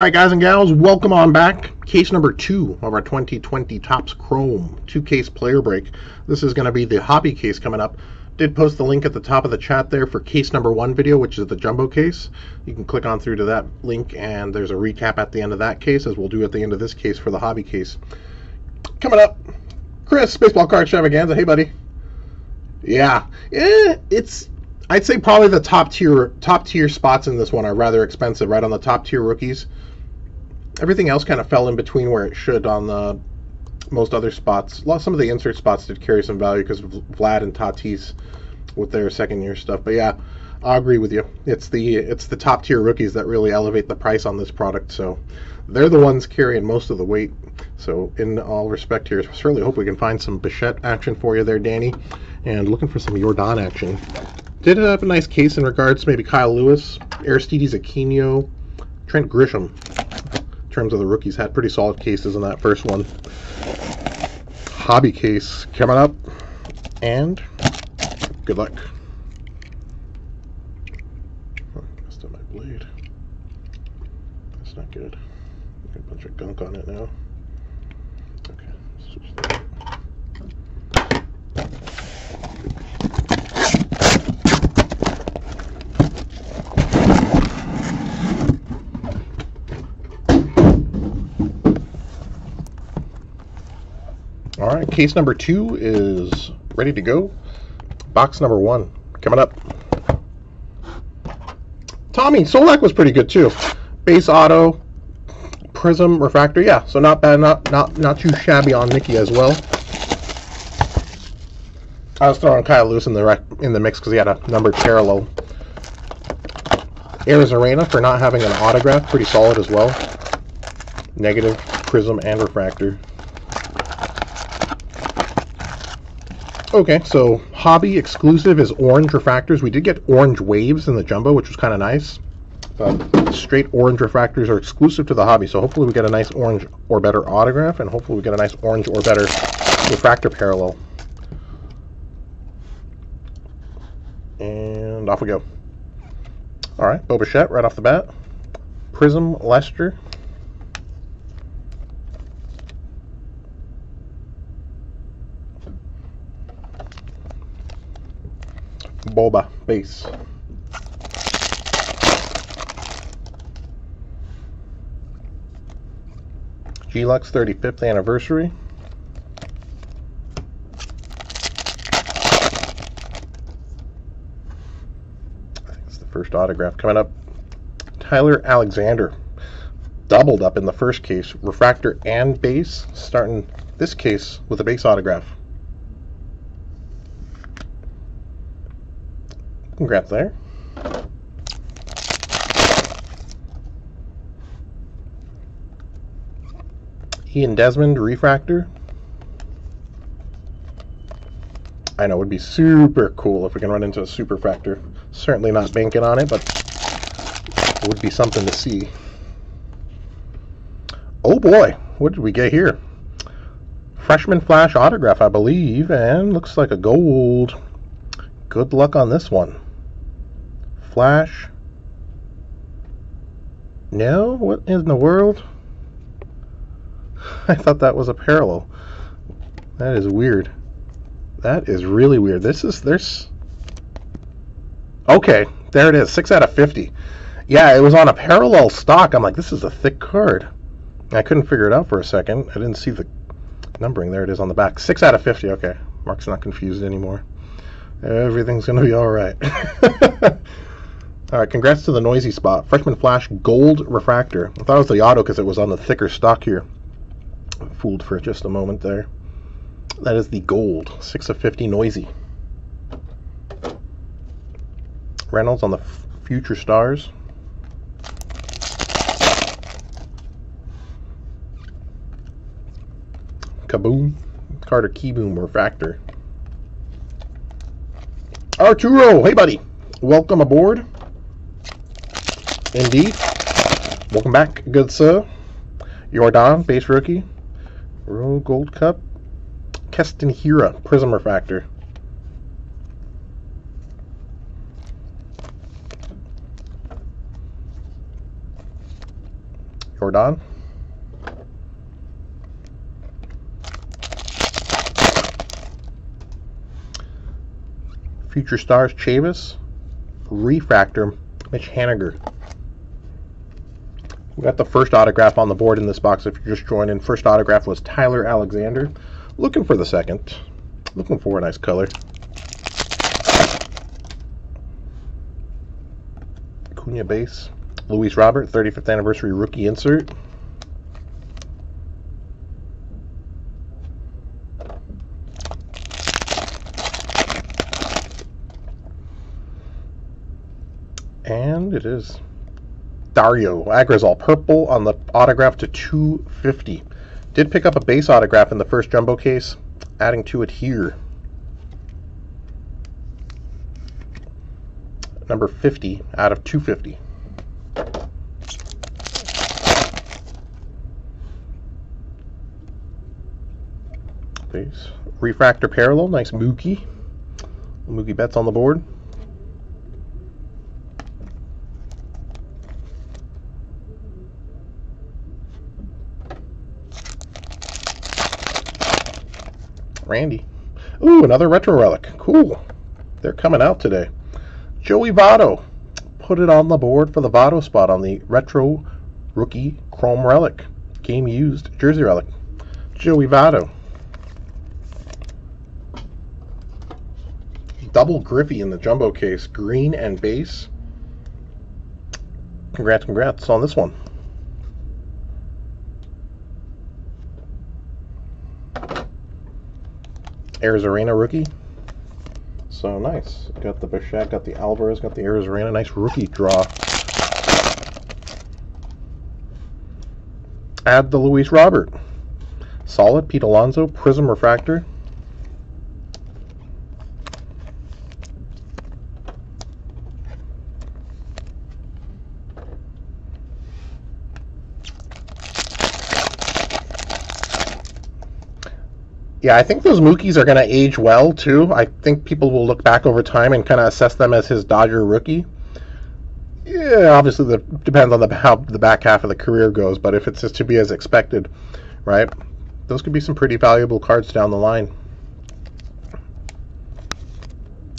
Alright guys and gals, welcome on back. Case number two of our 2020 Topps Chrome two-case player break. This is going to be the hobby case coming up. Did post the link at the top of the chat there for case number one video, which is the jumbo case. You can click on through to that link and there's a recap at the end of that case, as we'll do at the end of this case for the hobby case. Coming up, Chris, Baseball Card Extravaganza. Hey buddy. Yeah, eh, it's I'd say probably the top tier top tier spots in this one are rather expensive, right on the top tier rookies everything else kind of fell in between where it should on the most other spots. Some of the insert spots did carry some value because of Vlad and Tatis with their second year stuff. But yeah, I agree with you. It's the it's the top tier rookies that really elevate the price on this product. So they're the ones carrying most of the weight. So in all respect here, certainly hope we can find some Bichette action for you there, Danny. And looking for some Yordan action. Did have a nice case in regards to maybe Kyle Lewis, Aristides Aquino, Trent Grisham terms of the rookies, had pretty solid cases in that first one. Hobby case coming up, and good luck. Oh, messed my blade. That's not good. Got a bunch of gunk on it now. Case number two is ready to go. Box number one coming up. Tommy Solak was pretty good too. Base auto, prism refractor. Yeah, so not bad, not not not too shabby on Mickey as well. I was throwing Kyle Lewis in the in the mix because he had a numbered parallel. Arena for not having an autograph, pretty solid as well. Negative, prism, and refractor. Okay, so hobby exclusive is orange refractors. We did get orange waves in the jumbo, which was kind of nice. But straight orange refractors are exclusive to the hobby, so hopefully we get a nice orange or better autograph, and hopefully we get a nice orange or better refractor parallel. And off we go. All right, Bo Bichette right off the bat. Prism Lester. Boba base. G-Lux 35th anniversary. It's the first autograph coming up. Tyler Alexander. Doubled up in the first case. Refractor and base. Starting this case with a base autograph. Congrats there. Ian Desmond Refractor. I know it would be super cool if we can run into a Superfractor. Certainly not banking on it, but it would be something to see. Oh boy, what did we get here? Freshman Flash autograph, I believe, and looks like a gold. Good luck on this one. Flash? No? What in the world? I thought that was a parallel. That is weird. That is really weird. This is, there's... Okay, there it is. 6 out of 50. Yeah, it was on a parallel stock. I'm like, this is a thick card. I couldn't figure it out for a second. I didn't see the numbering. There it is on the back. 6 out of 50. Okay, Mark's not confused anymore. Everything's going to be all right. All right, congrats to the noisy spot. Freshman Flash Gold Refractor. I thought it was the auto because it was on the thicker stock here. Fooled for just a moment there. That is the gold. 6 of 50 noisy. Reynolds on the Future Stars. Kaboom. Carter Kieboom Refractor. Arturo, hey buddy. Welcome aboard. Indeed. Welcome back, good sir. Yordan, base rookie. Royal Gold Cup. Keston Hiura, Prism Refractor. Jordan. Future Stars Chavis. Refractor Mitch Haniger. We got the first autograph on the board in this box if you're just joining. First autograph was Tyler Alexander. Looking for the second. Looking for a nice color. Acuna base. Luis Robert, 35th anniversary rookie insert. And it is Dario Agrazal, purple on the autograph to 250. Did pick up a base autograph in the first jumbo case, adding to it here. Number 50 out of 250. Base. Refractor parallel, nice Mookie. Mookie Betts on the board. Randy. Ooh, another retro relic. Cool. They're coming out today. Joey Votto. Put it on the board for the Votto spot on the retro rookie chrome relic. Game used jersey relic. Joey Votto. Double Griffey in the jumbo case. Green and base. Congrats, congrats on this one. Arozarena rookie. So nice. Got the Bichette, got the Alvarez, got the Arozarena. Nice rookie draw. Add the Luis Robert. Solid Pete Alonso, Prism Refractor. Yeah, I think those Mookies are going to age well too. I think people will look back over time and kind of assess them as his Dodger rookie. Yeah, obviously that depends on the how the back half of the career goes, but if it's just to be as expected, right? Those could be some pretty valuable cards down the line.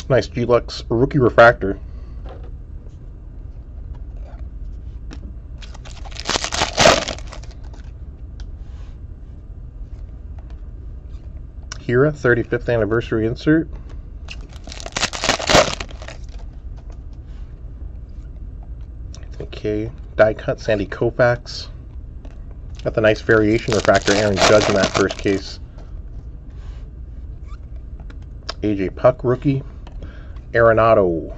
Nice G-Lux rookie refractor. Hiura 35th anniversary insert. Okay, die cut Sandy Koufax. Got the nice variation refractor Aaron Judge in that first case. AJ Puk rookie. Arenado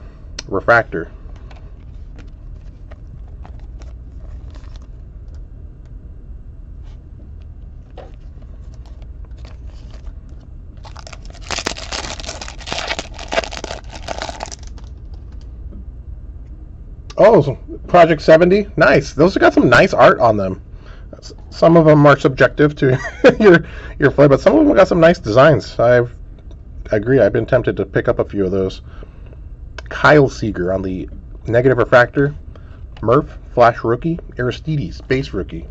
refractor. Oh, Project 70. Nice. Those have got some nice art on them. Some of them are subjective to your your flavor, but some of them got some nice designs. I've I agree. I've been tempted to pick up a few of those. Kyle Seager on the negative refractor. Murph, Flash rookie. Aristides, base rookie.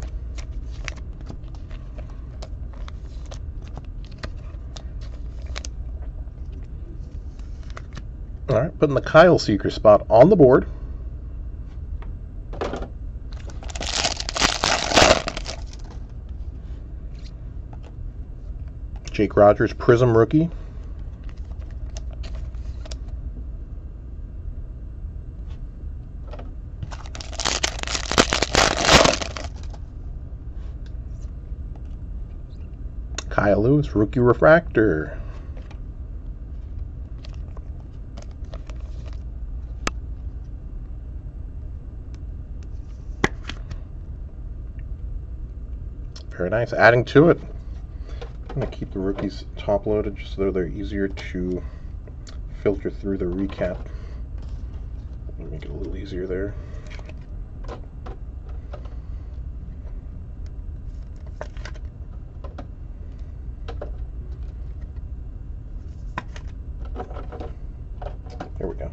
All right, putting the Kyle Seager spot on the board. Jake Rogers, Prism rookie. Kyle Lewis, rookie refractor. Very nice. Adding to it, I'm going to keep the rookies top loaded just so they're easier to filter through the recap. Make it a little easier there. There we go.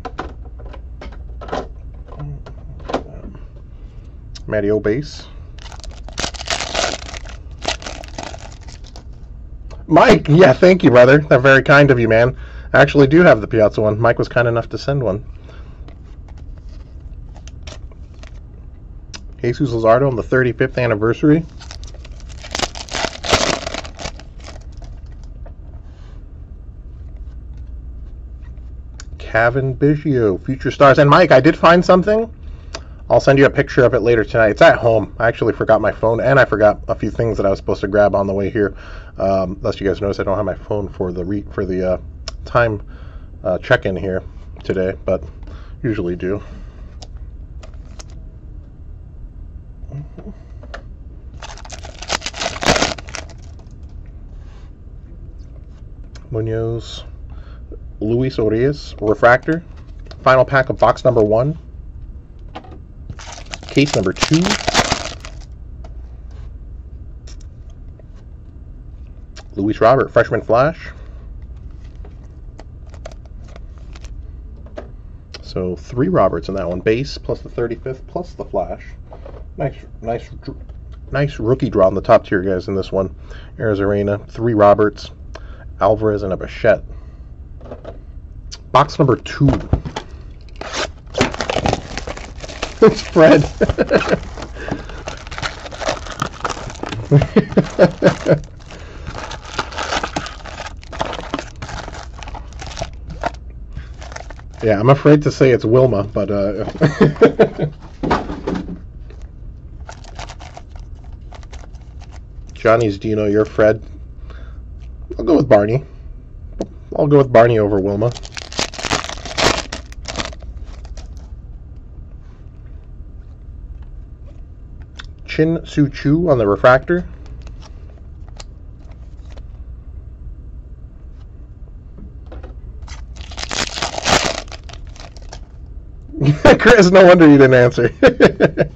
Matty O base. Mike, yeah, thank you, brother. That's very kind of you, man. I actually do have the Piazza one. Mike was kind enough to send one. Jesus Luzardo on the 35th anniversary. Cavan Biggio, Future Stars. And Mike, I did find something. I'll send you a picture of it later tonight. It's at home. I actually forgot my phone, and I forgot a few things that I was supposed to grab on the way here. Um, lest you guys notice, I don't have my phone for the re- for the uh, time uh, check-in here today, but usually do. Munoz, Luis Urias, Refractor. Final pack of box number one. Case number two. Luis Robert, Freshman Flash. So three Roberts in that one. Base plus the 35th plus the Flash. Nice, nice, nice rookie draw on the top tier guys in this one. Arozarena, three Roberts, Alvarez, and a Bichette. Box number two. It's Fred. yeah, I'm afraid to say it's Wilma, but uh Johnny's Do you know you're Fred? I'll go with Barney. I'll go with Barney over Wilma. Shin-Soo Choo on the refractor. Chris, no wonder you didn't answer.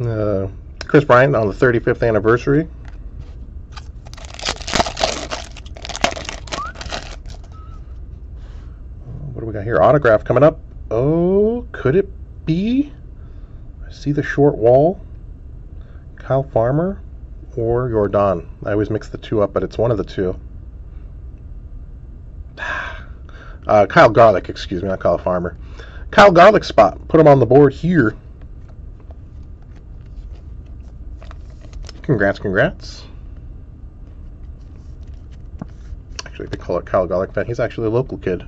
uh, Kris Bryant on the 35th anniversary. What do we got here? Autograph coming up. Oh, could it be? See the short wall. Kyle Farmer or Jordan. I always mix the two up, but it's one of the two. Uh, Kyle Garlick, excuse me, not Kyle Farmer. Kyle Garlick spot. Put him on the board here. Congrats, congrats. Actually, they call it Kyle Garlick. He's actually a local kid.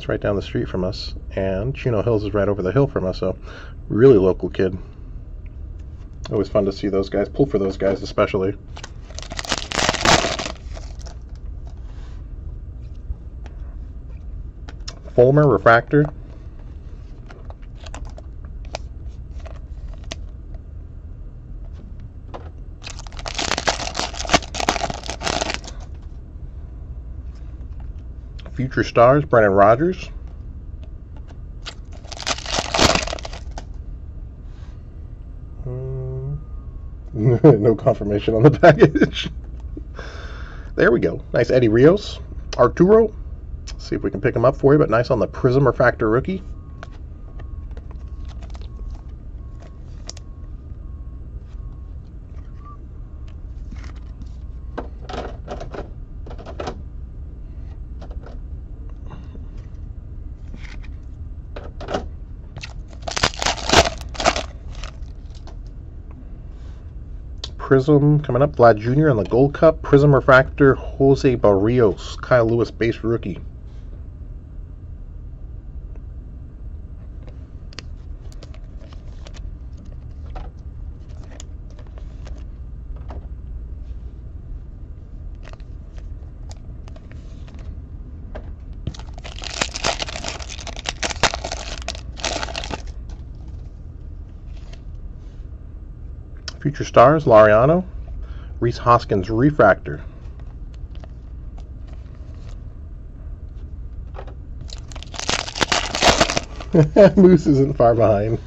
That's right down the street from us. And Chino Hills is right over the hill from us, so really local kid. Always fun to see those guys, pull for those guys especially. Fulmer Refractor. Future Stars, Brendan Rodgers. Hmm. no confirmation on the package. there we go. Nice Eddie Rios. Arturo. See if we can pick him up for you, but nice on the Prism Refractor rookie. Prism coming up. Vlad Jr. on the Gold Cup. Prism Refractor. Jose Berrios, Kyle Lewis base rookie. Future Stars, Laureano. Rhys Hoskins, Refractor. Moose isn't far behind.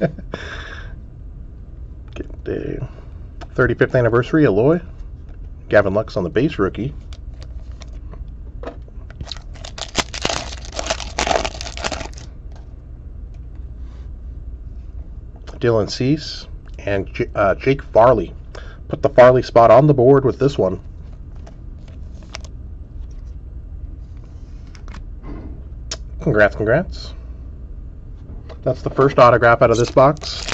Get the 35th anniversary, Eloy. Gavin Lux on the base rookie. Dylan Cease and uh, Jake Fraley. Put the Fraley spot on the board with this one. Congrats, congrats. That's the first autograph out of this box.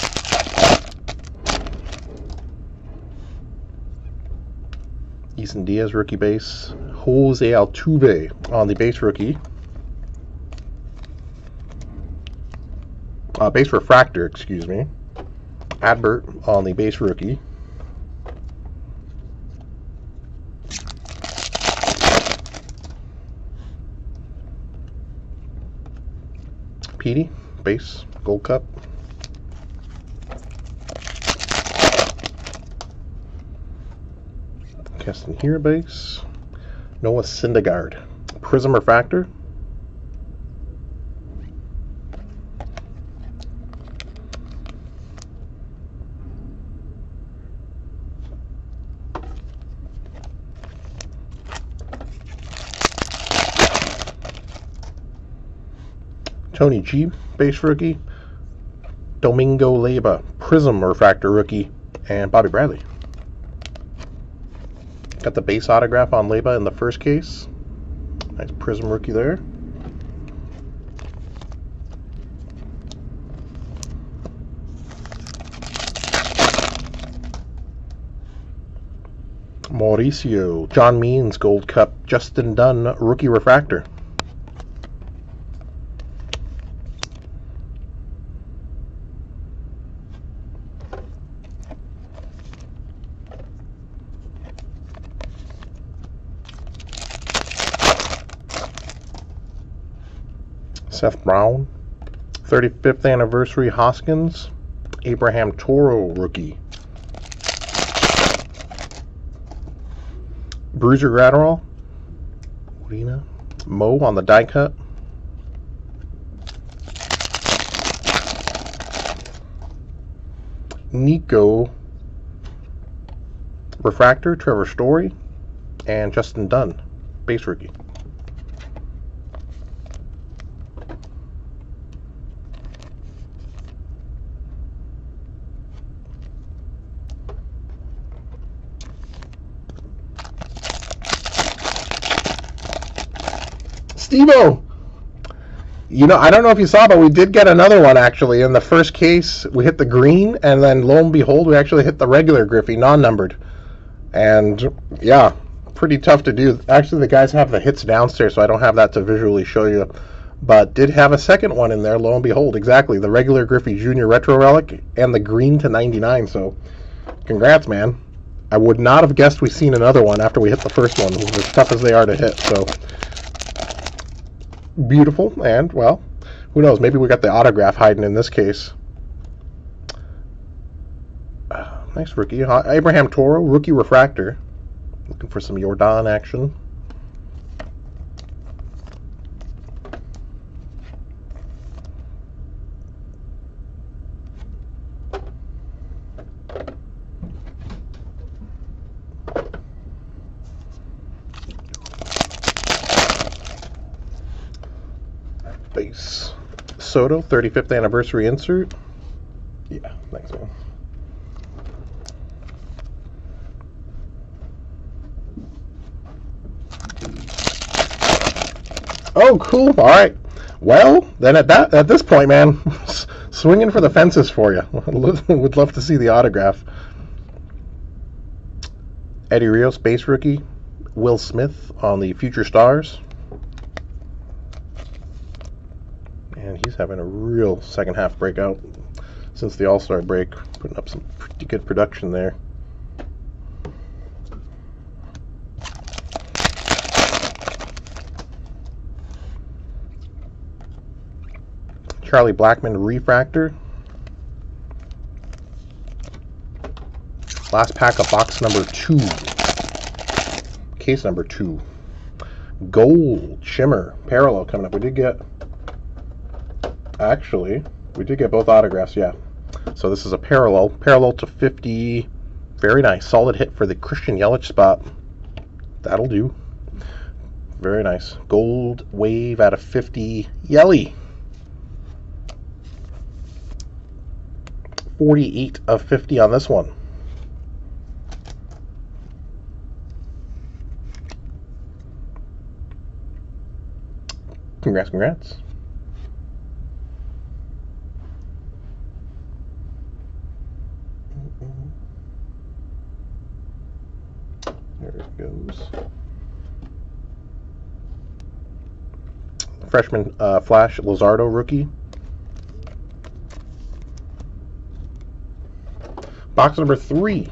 Isan Diaz rookie base. Jose Altuve on the base rookie. Uh, base refractor, excuse me. Adbert on the base rookie. Petey, base, gold cup. Keston here, base. Noah Syndergaard. Prism refractor. Tony G, base rookie. Domingo Leyba, Prism refractor rookie. And Bobby Bradley. Got the base autograph on Leyba in the first case. Nice Prism rookie there. Mauricio, John Means Gold Cup, Justin Dunn Rookie Refractor. Seth Brown. 35th anniversary Hoskins. Abraham Toro rookie. Brusdar Graterol. Rena. Mo on the die cut. Nico Refractor, Trevor Story, and Justin Dunn, base rookie. Stevo! You know, I don't know if you saw, but we did get another one actually. In the first case, we hit the green, and then lo and behold, we actually hit the regular Griffey, non-numbered. And yeah, pretty tough to do. Actually, the guys have the hits downstairs, so I don't have that to visually show you. But did have a second one in there, lo and behold, exactly the regular Griffey Junior Retro Relic and the green to 99. So, congrats, man. I would not have guessed we seen another one after we hit the first one, as tough as they are to hit. So, beautiful, and, well, who knows, maybe we got the autograph hiding in this case. Uh, nice rookie. Abraham Toro, rookie refractor. Looking for some Jordan action. base. Soto, 35th anniversary insert. Yeah, thanks, man. Oh, cool. All right. Well, then at that at this point, man, swinging for the fences for you. Would love to see the autograph. Eddie Rios, base rookie. Will Smith on the Future Stars. And he's having a real second half breakout since the All-Star break, putting up some pretty good production there. Charlie Blackmon refractor. Last pack of box number two. Case number two. Gold shimmer parallel coming up. We did get actually, we did get both autographs, yeah. So this is a parallel. Parallel to 50. Very nice. Solid hit for the Christian Yelich spot. That'll do. Very nice. Gold wave out of 50. Yelly. 48 of 50 on this one. Congrats, congrats. Goes. Freshman uh, Flash Luzardo rookie. Box number three.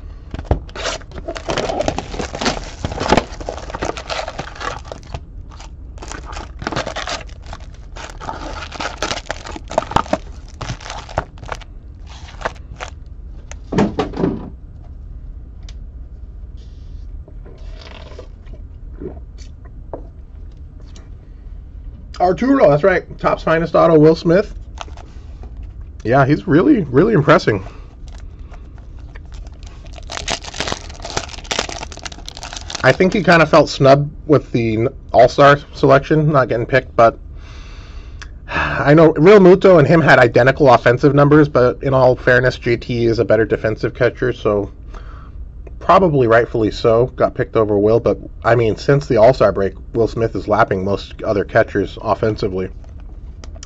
Arturo, that's right. Topps finest auto, Will Smith. Yeah, he's really, really impressing. I think he kind of felt snubbed with the All Star selection, not getting picked, but I know Realmuto and him had identical offensive numbers, but in all fairness, JT is a better defensive catcher, so probably rightfully so, got picked over Will. But I mean, since the All Star break, Will Smith is lapping most other catchers offensively.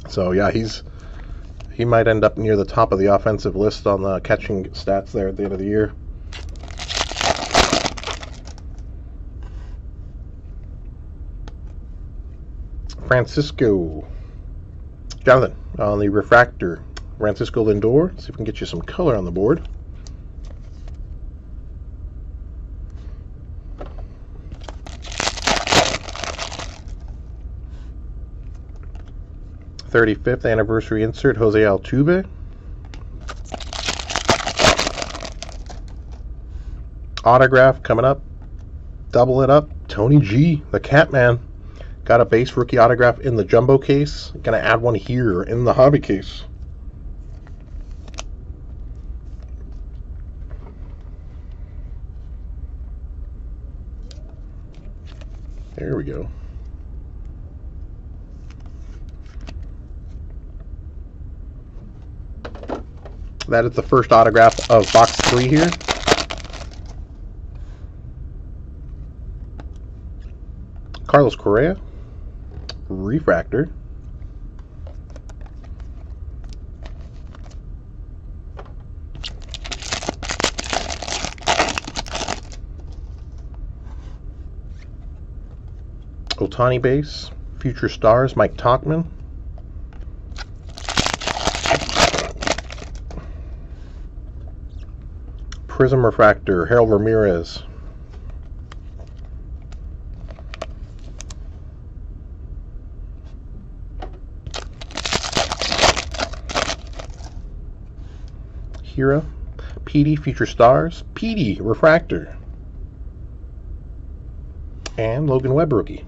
So yeah, he's he might end up near the top of the offensive list on the catching stats there at the end of the year. Francisco. Jonathan, on the refractor, Francisco Lindor. See if we can get you some color on the board. 35th anniversary insert, Jose Altuve. Autograph coming up. Double it up. Tony G, the Catman. Got a base rookie autograph in the jumbo case. Gonna add one here in the hobby case. There we go. That is the first autograph of box three here. Carlos Correa, refractor. Ohtani base, Future Stars, Mike Tauchman. Prism Refractor, Harold Ramirez. Hiura, Petey Future Stars, Petey Refractor, and Logan Webb Rookie.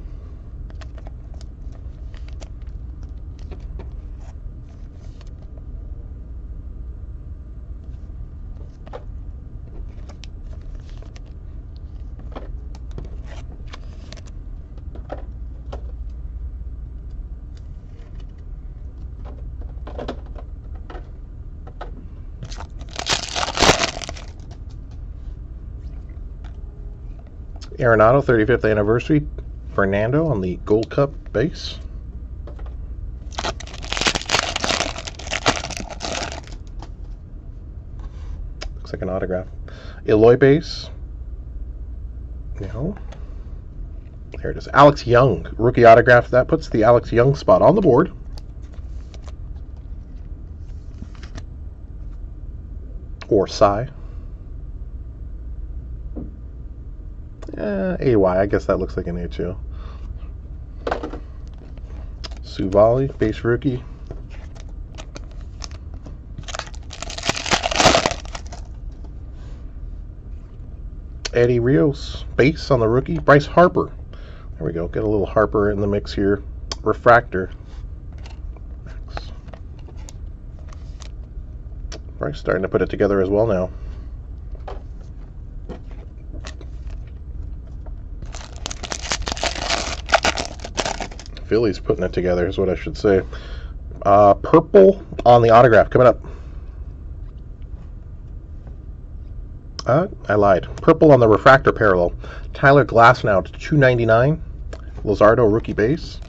Arenado 35th anniversary. Fernando on the Gold Cup base. Looks like an autograph. Eloy base. No. There it is. Alex Young, rookie autograph. That puts the Alex Young spot on the board. Or Cy. Uh, AY, I guess that looks like an A2. Suvali, base rookie. Eddie Rios, base on the rookie. Bryce Harper. There we go. Get a little Harper in the mix here. Refractor. Bryce starting to put it together as well now. Philly's putting it together, is what I should say. Uh, purple on the autograph coming up. Uh, I lied. Purple on the refractor parallel. Tyler Glasnow to 299. Luzardo rookie base.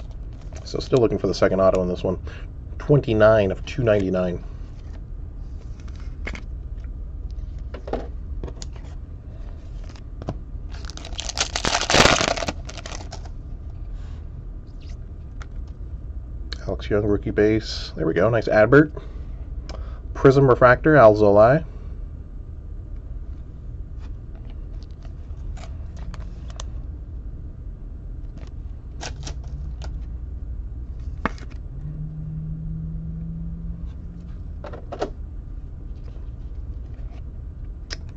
So still looking for the second auto in this one. 29 of 299. Young rookie base. There we go. Nice Adbert. Prism Refractor, Alzolay.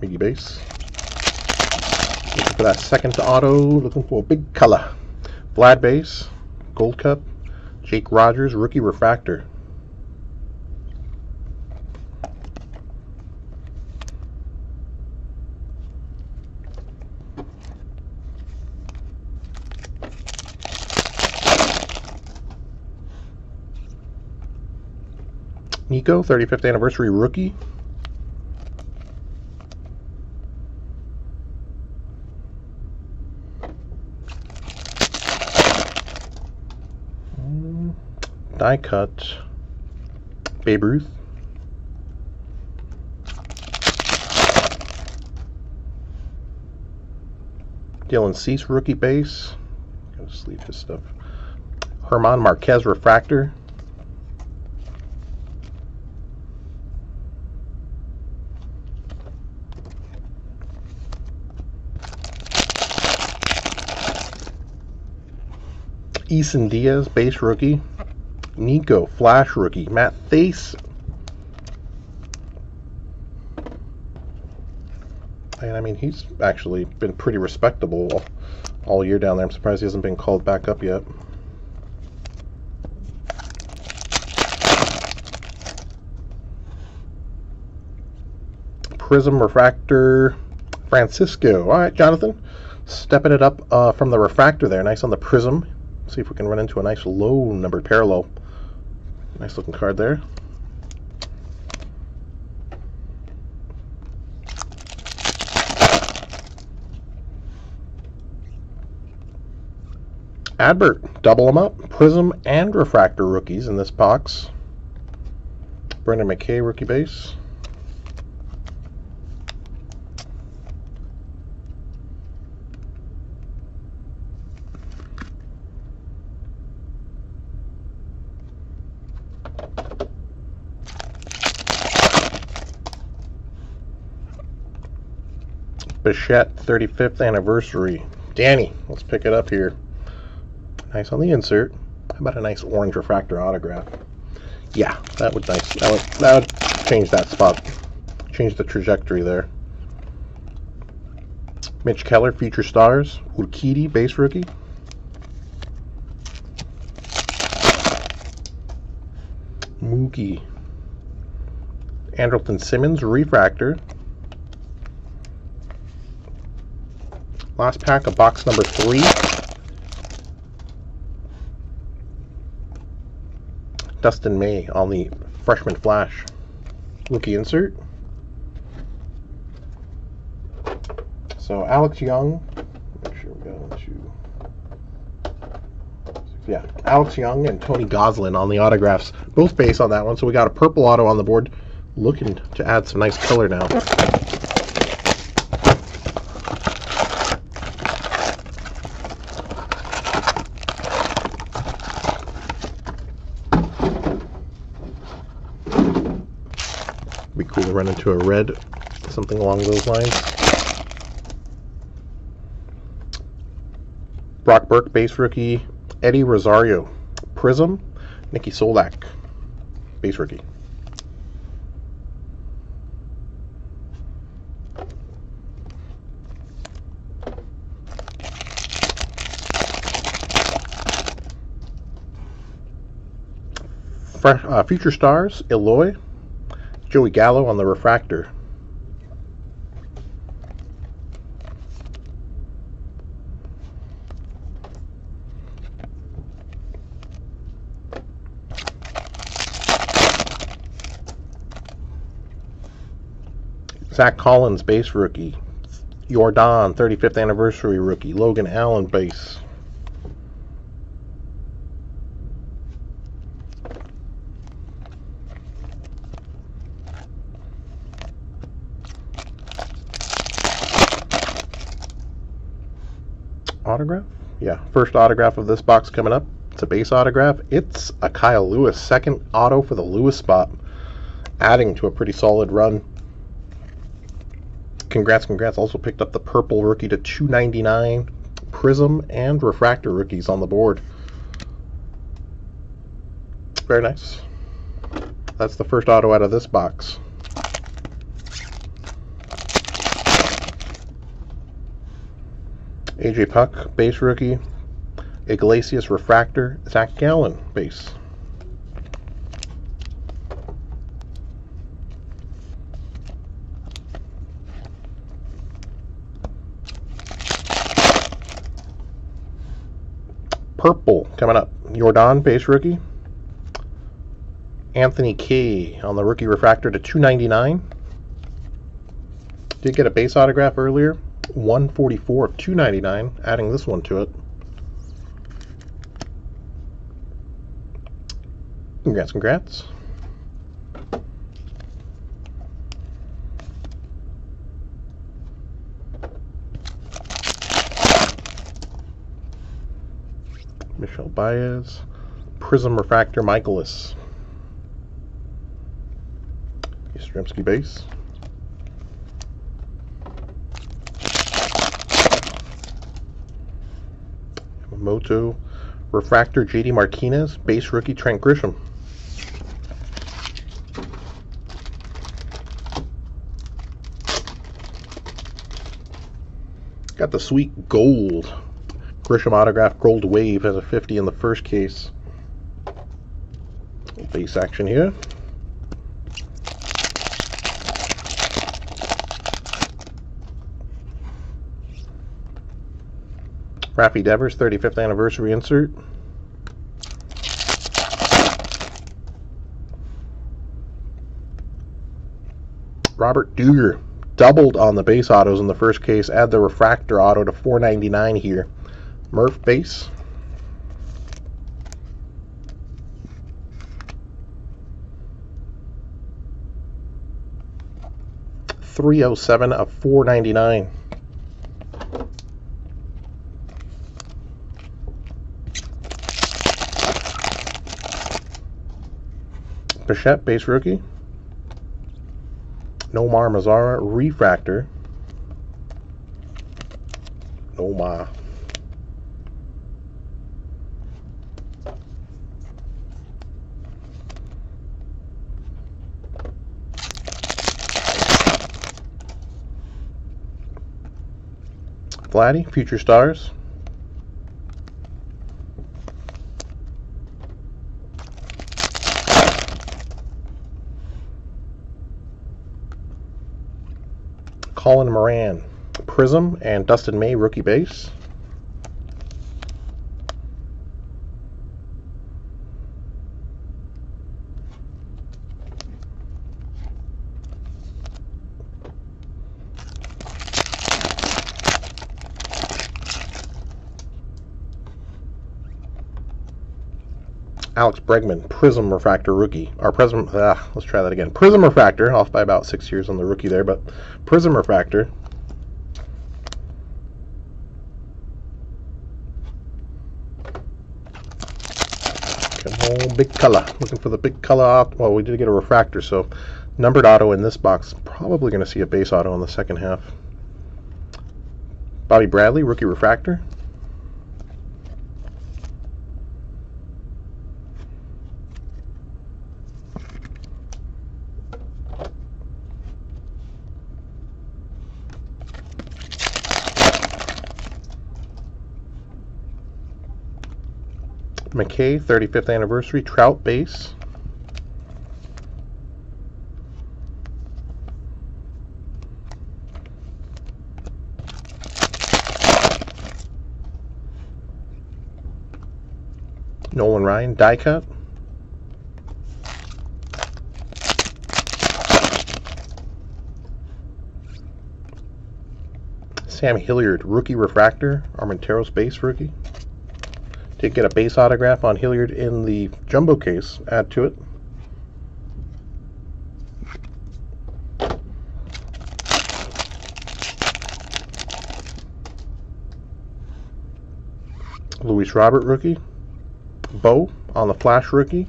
Miggy base. Looking for that second auto. Looking for a big color. Vlad base. Gold Cup. Jake Rogers, rookie refractor. Nico, 35th anniversary rookie. Die cut Babe Ruth. Dylan Cease rookie base. Gotta sleeve his stuff. German Marquez refractor. Isan Diaz base rookie. Nico, Flash rookie. Matt Thaiss. And I mean, he's actually been pretty respectable all, all year down there. I'm surprised he hasn't been called back up yet. Prism Refractor Francisco. All right, Jonathan. Stepping it up uh, from the refractor there. Nice on the Prism. See if we can run into a nice low numbered parallel. Nice looking card there. Adbert, double them up. Prism and Refractor rookies in this box. Brendan McKay rookie base. Bichette 35th anniversary. Danny, let's pick it up here. Nice on the insert. How about a nice orange refractor autograph? Yeah, that would nice. That would that would change that spot. Change the trajectory there. Mitch Keller, Future Stars. Urquidy, base rookie. Mookie. Andrelton Simmons, refractor. Last pack of box number three. Dustin May on the freshman flash. Rookie insert. So Alex Young. Make sure we go to yeah, Alex Young and Tony Gonsolin on the autographs, both base on that one. So we got a purple auto on the board, looking to add some nice color now. Be cool to a red, something along those lines. Brock Burke, base rookie. Eddie Rosario, Prism. Nikki Solak, base rookie. uh, Future Stars, Eloy, Joey Gallo on the refractor. Zach Collins, base rookie. Jordan, 35th anniversary rookie. Logan Allen, base. autograph. Yeah, first autograph of this box coming up. It's a base autograph. It's a Kyle Lewis, second auto for the Lewis spot, adding to a pretty solid run. Congrats, congrats. Also picked up the purple rookie to 299, Prism and Refractor rookies on the board. Very nice. That's the first auto out of this box. AJ Puk, base rookie. Iglesias Refractor, Zach Gallen, base. Purple coming up. Jordan, base rookie. Anthony Kay on the rookie refractor to 299. Did get a base autograph earlier. 144 of 299, adding this one to it. Congrats, congrats. Michel Baez. Prism Refractor Michaelis. Yastrzemski base. Moto Refractor JD Martinez, base rookie Trent Grisham. Got the sweet gold Grisham autograph gold wave as a 50 in the first case. Base action here. Raffy Devers 35th anniversary insert. Robert Dugger doubled on the base autos in the first case. Add the refractor auto to 499 here. Murph base. Three oh seven of four ninety nine. Bichette, base rookie. Nomar Mazara, refractor. Nomar. Vladdy, Future Stars. Colin Moran, Prism, and Dustin May, rookie base. Alex Bregman, Prism Refractor rookie. Or Prism, ah, let's try that again. Prism Refractor, off by about six years on the rookie there, but Prism Refractor. Come on, big color. Looking for the big color. Well, we did get a refractor, so numbered auto in this box. Probably going to see a base auto in the second half. Bobby Bradley, rookie refractor. McKay 35th anniversary Trout base. Nolan Ryan die cut. Sam Hilliard rookie refractor, Armenteros base rookie. Did get a base autograph on Hilliard in the jumbo case. Add to it. Luis Robert rookie. Bo on the Flash rookie.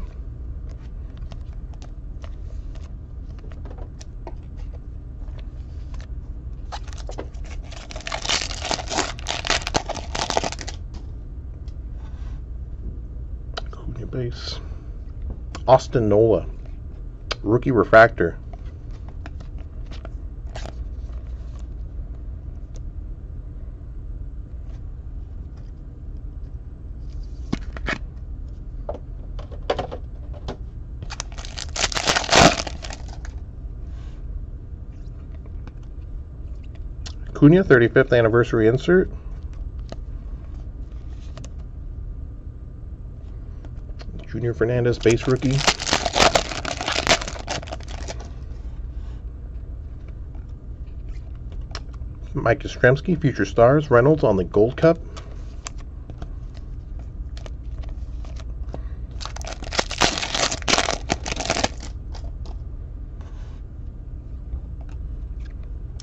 Acuna base. Austin Nola, rookie refractor. Cunha 35th anniversary insert. Junior Fernandez base rookie. Mike Yastrzemski, Future Stars, Reynolds on the Gold Cup.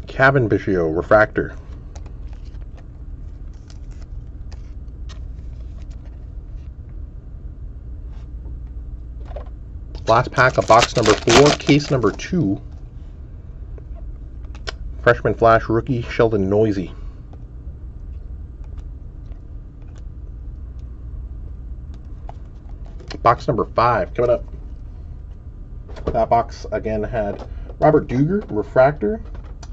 Cavan Biggio, Refractor. Last pack of box number four, case number two. Freshman Flash rookie Sheldon Neuse. Box number five coming up. That box again had Robert Dugger, Refractor,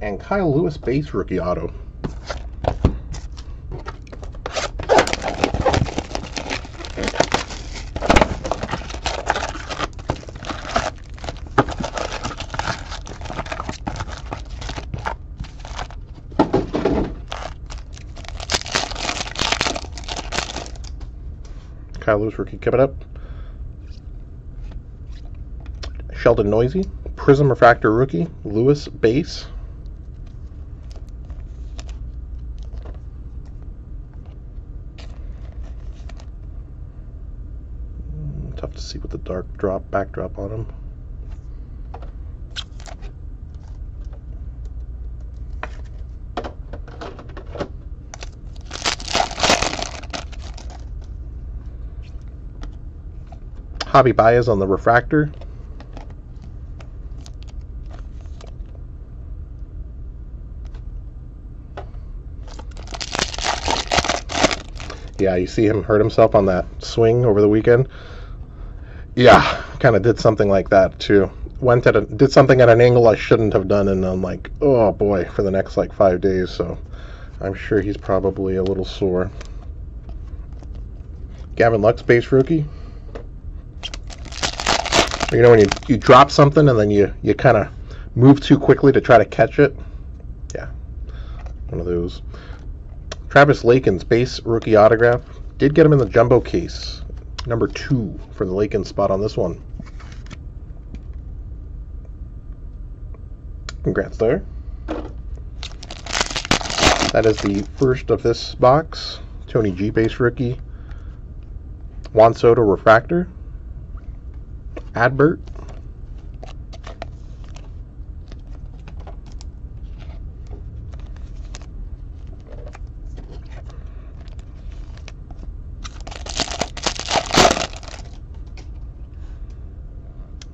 and Kyle Lewis, base rookie auto. Lewis rookie coming up. Sheldon Neuse, Prism Refractor rookie, Lewis base. Mm, Tough to see with the dark drop backdrop on him. Hobby Bias on the refractor. Yeah, you see him hurt himself on that swing over the weekend. Yeah, kind of did something like that too. Went at a, did something at an angle I shouldn't have done, and I'm like, oh boy, for the next like five days. So I'm sure he's probably a little sore. Gavin Lux, base rookie. You know when you you drop something and then you you kind of move too quickly to try to catch it. Yeah, one of those. Travis Lakins base rookie autograph. Did get him in the jumbo case. Number two for the Lakin spot on this one. Congrats there. That is the first of this box. Tony G base rookie. Juan Soto refractor. Adbert.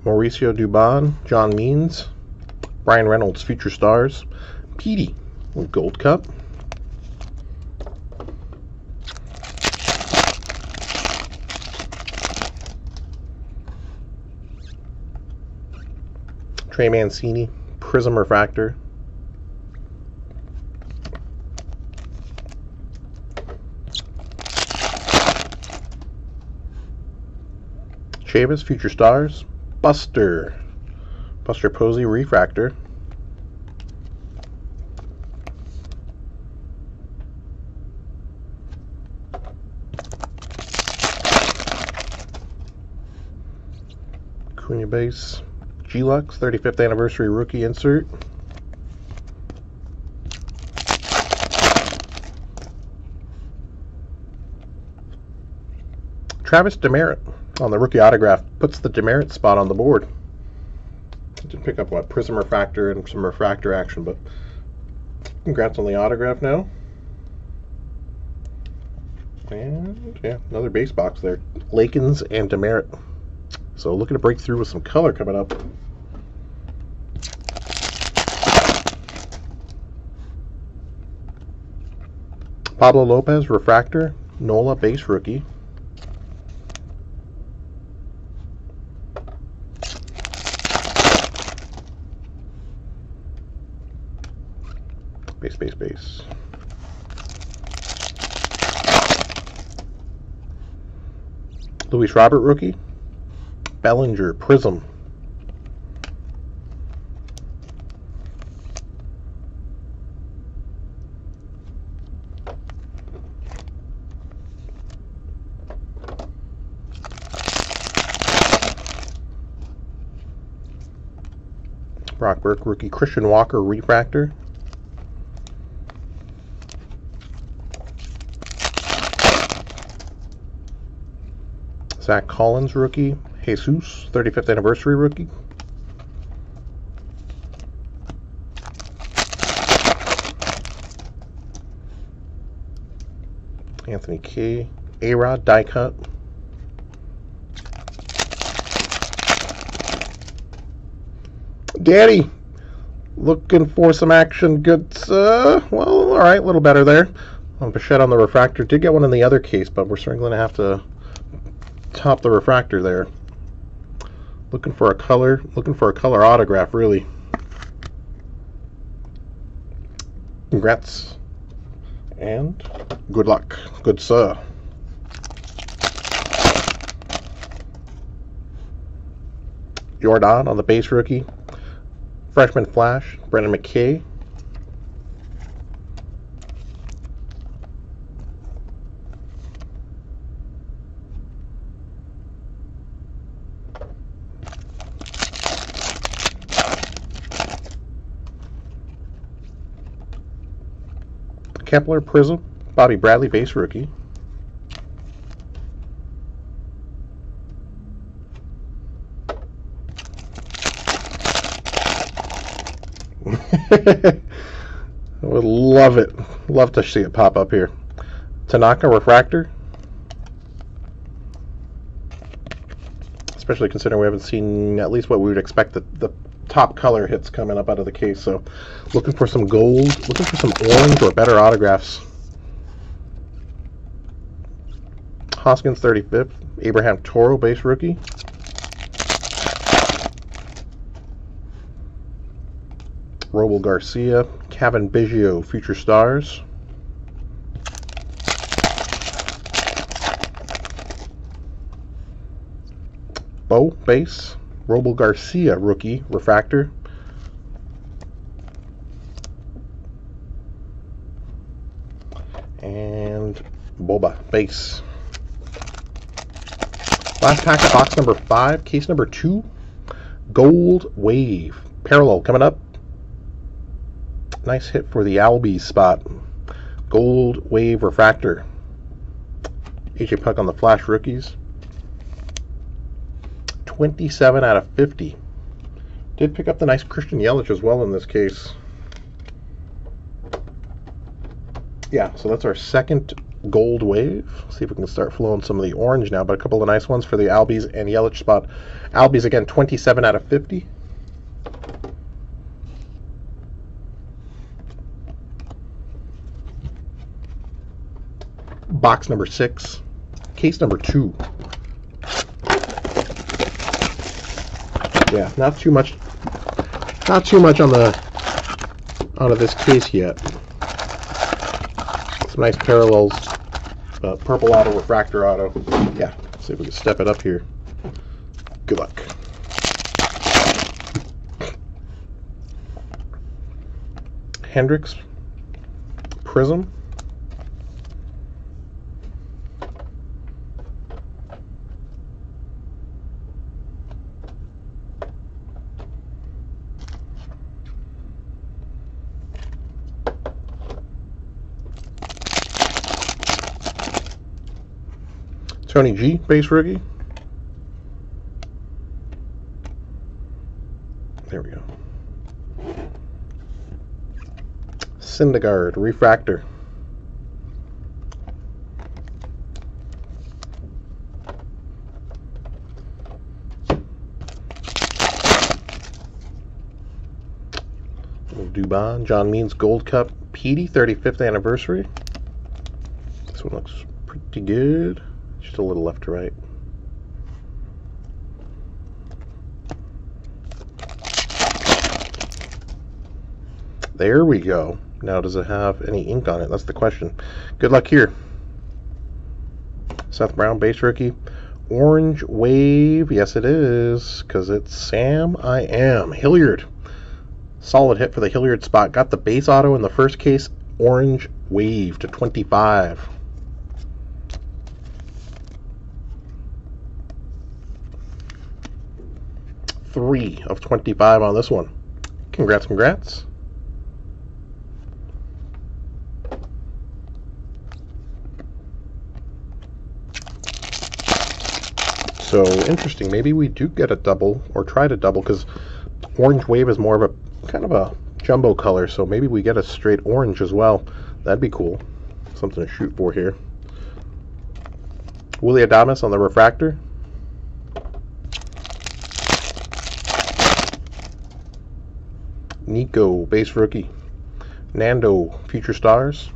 Mauricio Dubon, John Means, Bryan Reynolds, Future Stars, Petey, with Gold Cup. Trey Mancini, Prism Refractor. Chavis, Future Stars. Buster. Buster Posey, Refractor. Cunha base. G-Lux, 35th anniversary rookie insert. Travis Demeritte on the rookie autograph puts the Demeritte spot on the board. Did pick up what Prism refractor and some refractor action, but congrats on the autograph now. And yeah, another base box there. Lakins and Demeritte. So looking to break through with some color coming up. Pablo Lopez, Refractor, Nola, base rookie. Base, base, base. Luis Robert rookie. Bellinger Prism. Brock Burke rookie Christian Walker refractor. Zach Collins rookie. Jesus, 35th anniversary rookie. Anthony Kay. A-Rod die cut. Danny, looking for some action goods. Uh, well, all right, a little better there. Um, Bichette on the refractor. Did get one in the other case, but we're certainly going to have to top the refractor there. Looking for a color, looking for a color autograph, really. Congrats. And good luck. Good sir. Jordan on the base rookie. Freshman Flash, Brendan McKay. Kepler Prism, Bobby Bradley base rookie. I would love it. Love to see it pop up here. Tanaka Refractor. Especially considering we haven't seen at least what we would expect the, the top color hits coming up out of the case. So looking for some gold, looking for some orange or better autographs. Hoskins 35th, Abraham Toro base rookie. Robel Garcia, Cavan Biggio Future Stars. Bo base. Robel Garcia, rookie, refractor. And Boba, base. Last pack of box number five, case number two. Gold Wave. Parallel coming up. Nice hit for the Albies spot. Gold Wave Refractor. AJ Puk on the Flash rookies. 27 out of 50. Did pick up the nice Christian Yelich as well in this case. Yeah, so that's our second gold wave. See if we can start flowing some of the orange now, but a couple of nice ones for the Albies and Yelich spot. Albies again, 27 out of 50. Box number six, case number two. Yeah, not too much, not too much on the out of this case yet. Some nice parallels, uh, purple auto, refractor auto. Yeah, see if we can step it up here. Good luck. Hendricks Prism. Tony G, base rookie. There we go. Syndergaard, Refractor. Dubon, John Means Gold Cup, PD 35th anniversary. This one looks pretty good. Just a little left to right. There we go. Now, does it have any ink on it? That's the question. Good luck here. Seth Brown, base rookie. Orange Wave. Yes, it is, because it's Sam I Am. Hilliard. Solid hit for the Hilliard spot. Got the base auto in the first case. Orange Wave to 25. Three of 25 on this one. Congrats, congrats. So interesting. Maybe we do get a double or try to double because orange wave is more of a kind of a jumbo color. So maybe we get a straight orange as well. That'd be cool. Something to shoot for here. Willy Adames on the refractor. Nico, base rookie. Nando, future stars.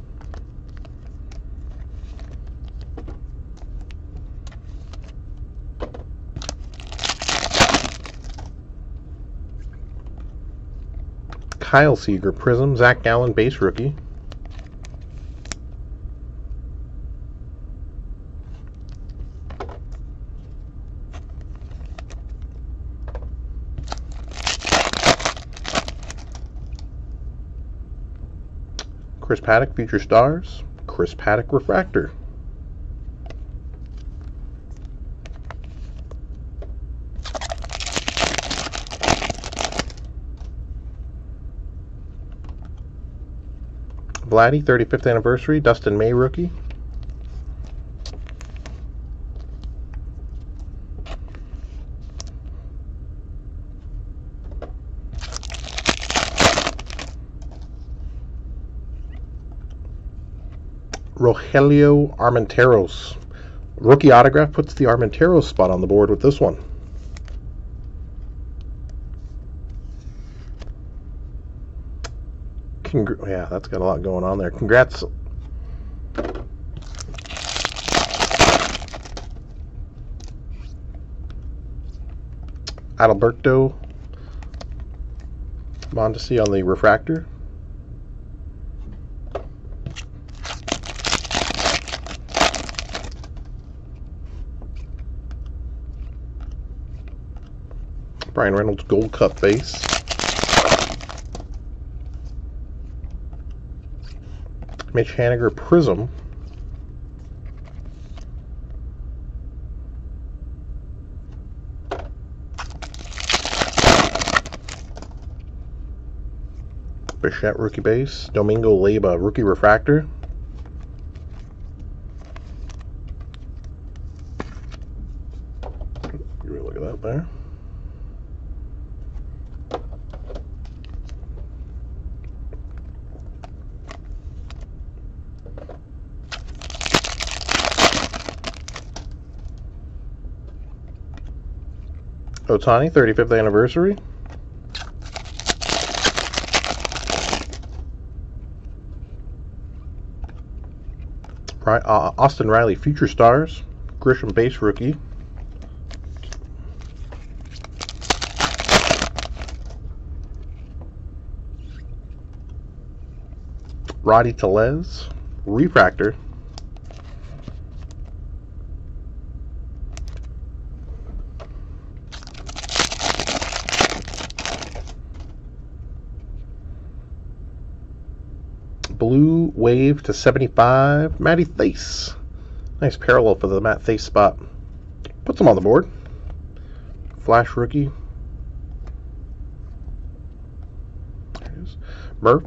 Kyle Seager Prism, Zach Gallen base rookie. Chris Paddack Future Stars, Chris Paddack Refractor. Vladdy, 35th anniversary, Dustin May rookie. Rogelio Armenteros. Rookie autograph puts the Armenteros spot on the board with this one. Congr yeah, that's got a lot going on there. Congrats. Adalberto Mondesi on the refractor. Bryan Reynolds Gold Cup base. Mitch Haniger Prism. Bichette rookie base. Domingo Leyba rookie refractor. Look at that there. Ohtani, 35th anniversary. Uh, Austin Riley, Future Stars. Grisham base rookie. Rowdy Tellez, Refractor. Blue Wave to 75. Matty Thaiss. Nice parallel for the Matt Thaiss spot. Puts him on the board. Flash rookie. Murph.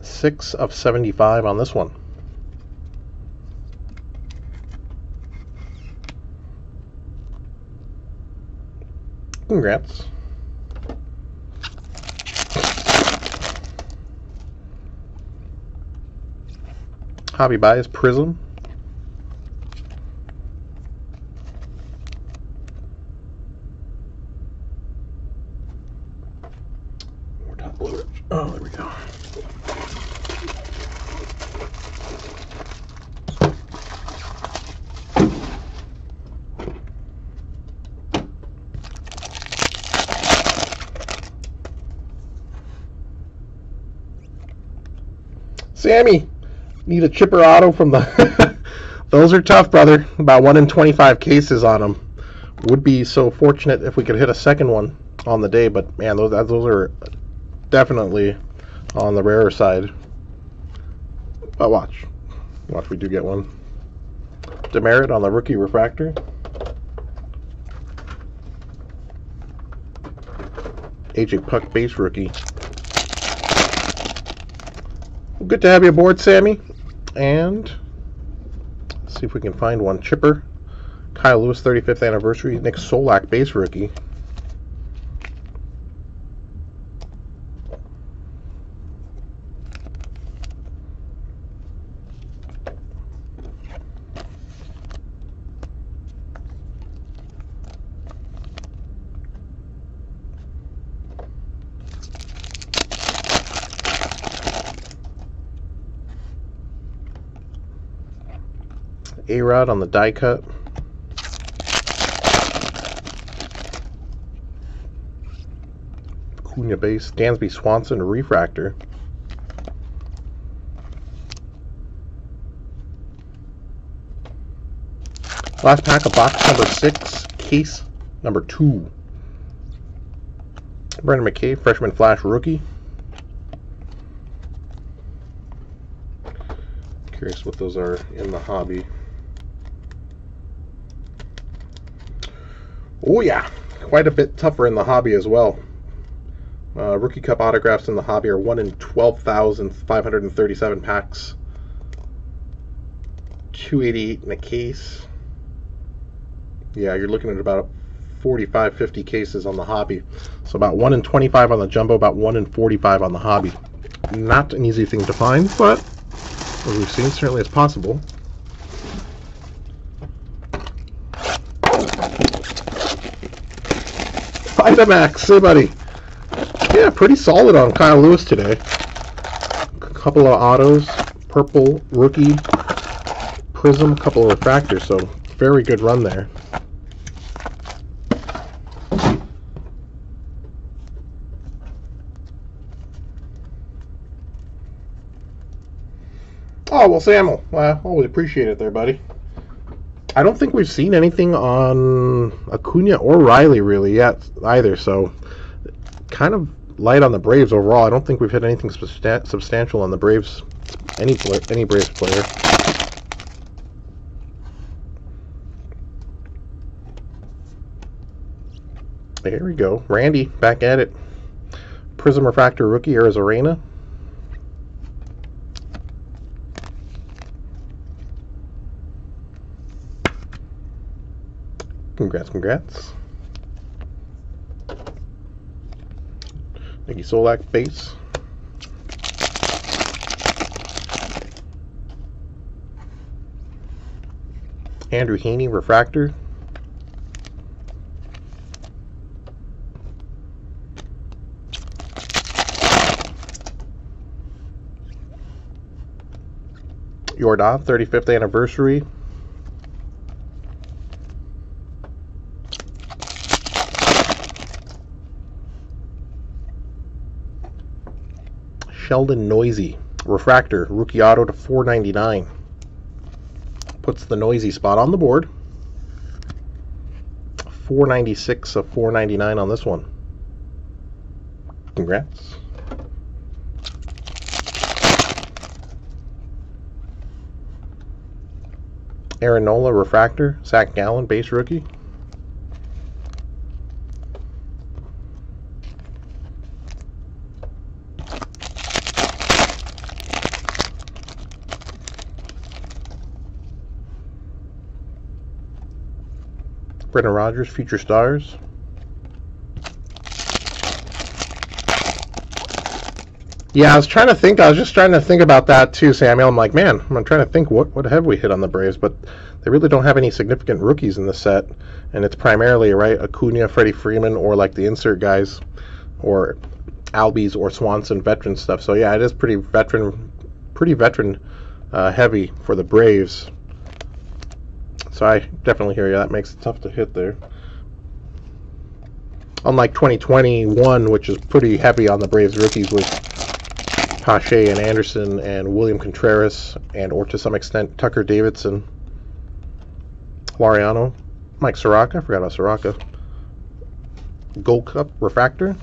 6 of 75 on this one. Congrats. Hobby Bias Prism. A chipper auto from the. Those are tough, brother. About 1 in 25 cases on them. Would be so fortunate if we could hit a second one on the day, but man, those those are definitely on the rarer side. But watch. Watch, we do get one. Demeritte on the rookie refractor. AJ Puk base rookie. Good to have you aboard, Sammy. And let's see if we can find one. Chipper. Kyle Lewis 35th anniversary. Nick Solak base rookie. A-Rod on the die cut. Cunha base, Dansby Swanson refractor. Last pack of box number six, case number two. Brendan McKay, freshman flash rookie. Curious what those are in the hobby. Oh yeah, quite a bit tougher in the hobby as well. Uh, Rookie Cup autographs in the hobby are 1 in 12,537 packs. 288 in a case. Yeah, you're looking at about 45, 50 cases on the hobby. So about 1 in 25 on the jumbo, about 1 in 45 on the hobby. Not an easy thing to find, but as we've seen, certainly it's possible. Max, hey buddy. Yeah, pretty solid on Kyle Lewis today. A couple of autos, purple rookie, prism, couple of refractors, so very good run there. Oh, well, Samuel, I always appreciate it there, buddy. I don't think we've seen anything on Acuna or Riley really yet either. So kind of light on the Braves overall. I don't think we've hit anything substantial on the Braves, any any Braves player. There we go. Randy back at it. Prism Refractor rookie Arozarena. Congrats, congrats. Nicky Solak base. Andrew Heaney refractor. Yordan, 35th anniversary. Sheldon Neuse. Refractor, rookie auto to 499. Puts the Neuse spot on the board. 496 of 499 on this one. Congrats. Aaron Nola, refractor. Zach Gallen, base rookie. Brendan Rodgers, Future Stars. Yeah, I was trying to think. I was just trying to think about that too, Samuel. I'm like, man, I'm trying to think what what have we hit on the Braves, but they really don't have any significant rookies in the set, and it's primarily right Acuna, Freddie Freeman, or like the insert guys, or Albies or Swanson veteran stuff. So yeah, it is pretty veteran, pretty veteran uh, heavy for the Braves. So I definitely hear you. That makes it tough to hit there. Unlike 2021, which is pretty heavy on the Braves rookies with Pache and Anderson and William Contreras and or to some extent Tucker Davidson, Laureano, Mike Soroka. I forgot about Soroka. Gold Cup refractor.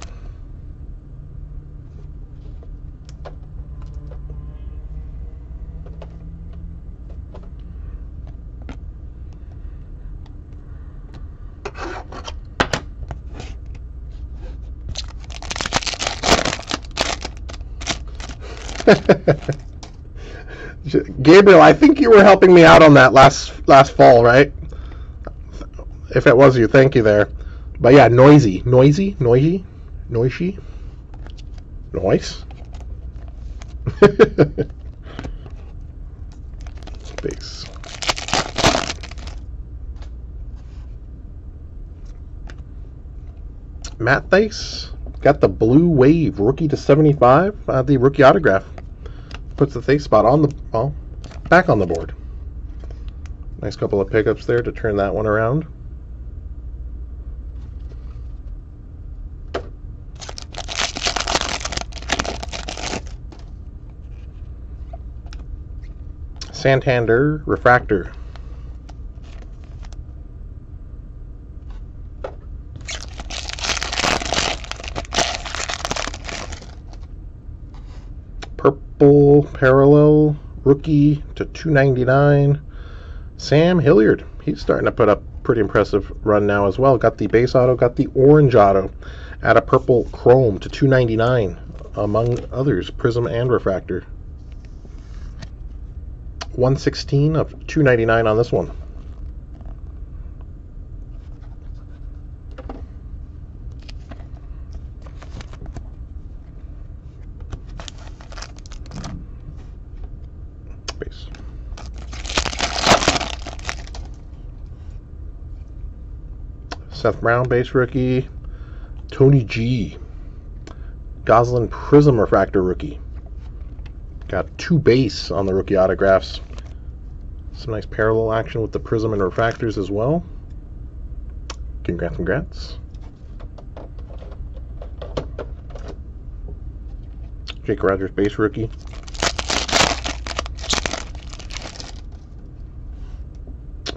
Gabriel, I think you were helping me out on that last last fall, right? If it was you, thank you there. But yeah, noisy, noisy, noisy, noisy, noise. Space. Matt Thaiss got the blue wave rookie to 75, uh, the rookie autograph puts the Thaiss spot on the well, back on the board. Nice couple of pickups there to turn that one around. Santander Refractor. Purple Parallel Rookie to 299. Sam Hilliard. He's starting to put up pretty impressive run now as well. Got the base auto, got the orange auto at a purple chrome to 299 among others, Prism and Refractor. 116 of 299 on this one. Base. Seth Brown, base rookie. Tony G. Gonsolin Prism Refractor rookie. Got two base on the rookie autographs. Some nice parallel action with the Prism and Refractors as well. Congrats, congrats. Jake Rogers, base rookie.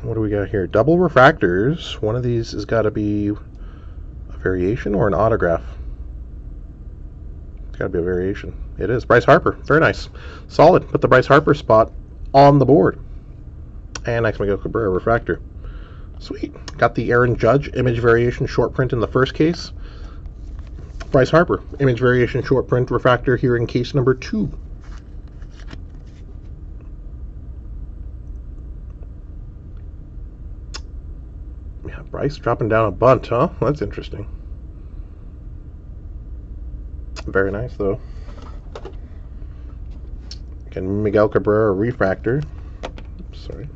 What do we got here? Double refractors. One of these has got to be a variation or an autograph. It's got to be a variation. It is. Bryce Harper. Very nice. Solid. Put the Bryce Harper spot on the board. And next we Miguel Cabrera refractor. Sweet. Got the Aaron Judge image variation short print in the first case. Bryce Harper image variation short print refractor here in case number two. Bryce dropping down a bunt, huh? That's interesting. Very nice, though. Again, Miguel Cabrera refractor. Sorry.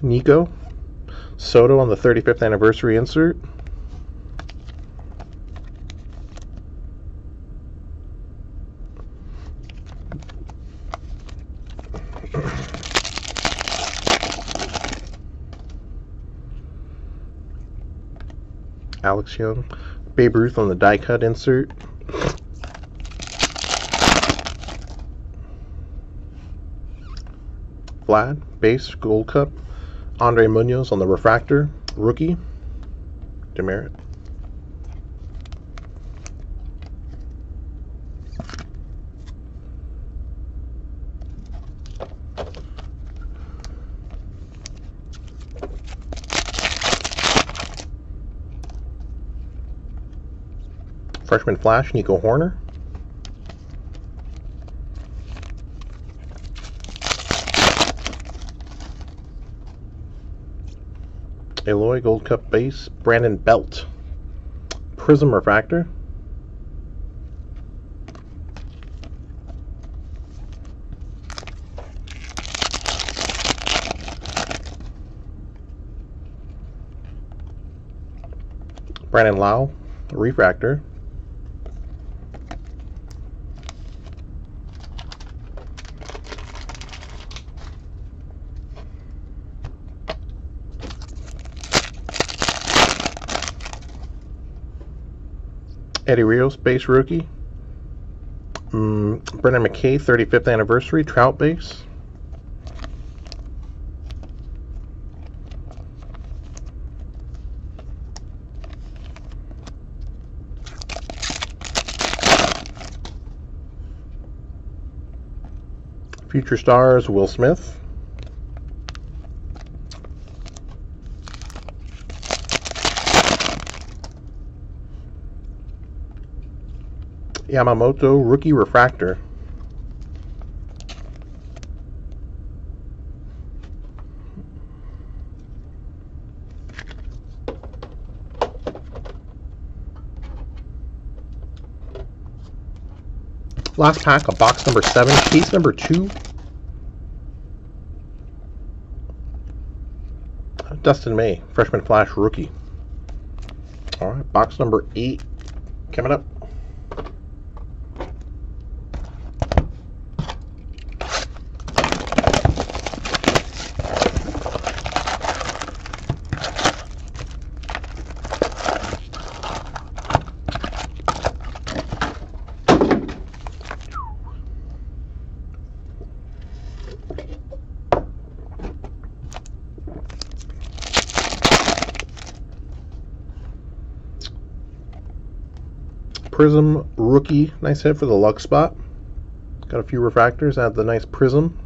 Nico Soto on the 35th anniversary insert. Alex Young. Babe Ruth on the die cut insert. Vlad, base, gold cup. Andre Munoz on the refractor, rookie. Demeritte. Freshman Flash, Nico Hoerner. Alloy, Gold Cup base, Brandon Belt. Prism Refractor. Brandon Lowe, Refractor. Eddie Rios, base rookie. Mm, Brendan McKay, 35th anniversary, Trout base. Future stars, Will Smith. Yamamoto Rookie Refractor. Last pack of box number seven, case number two. Dustin May, freshman flash rookie. All right, box number eight coming up. Prism rookie, nice hit for the luck spot. Got a few refractors, add the nice prism.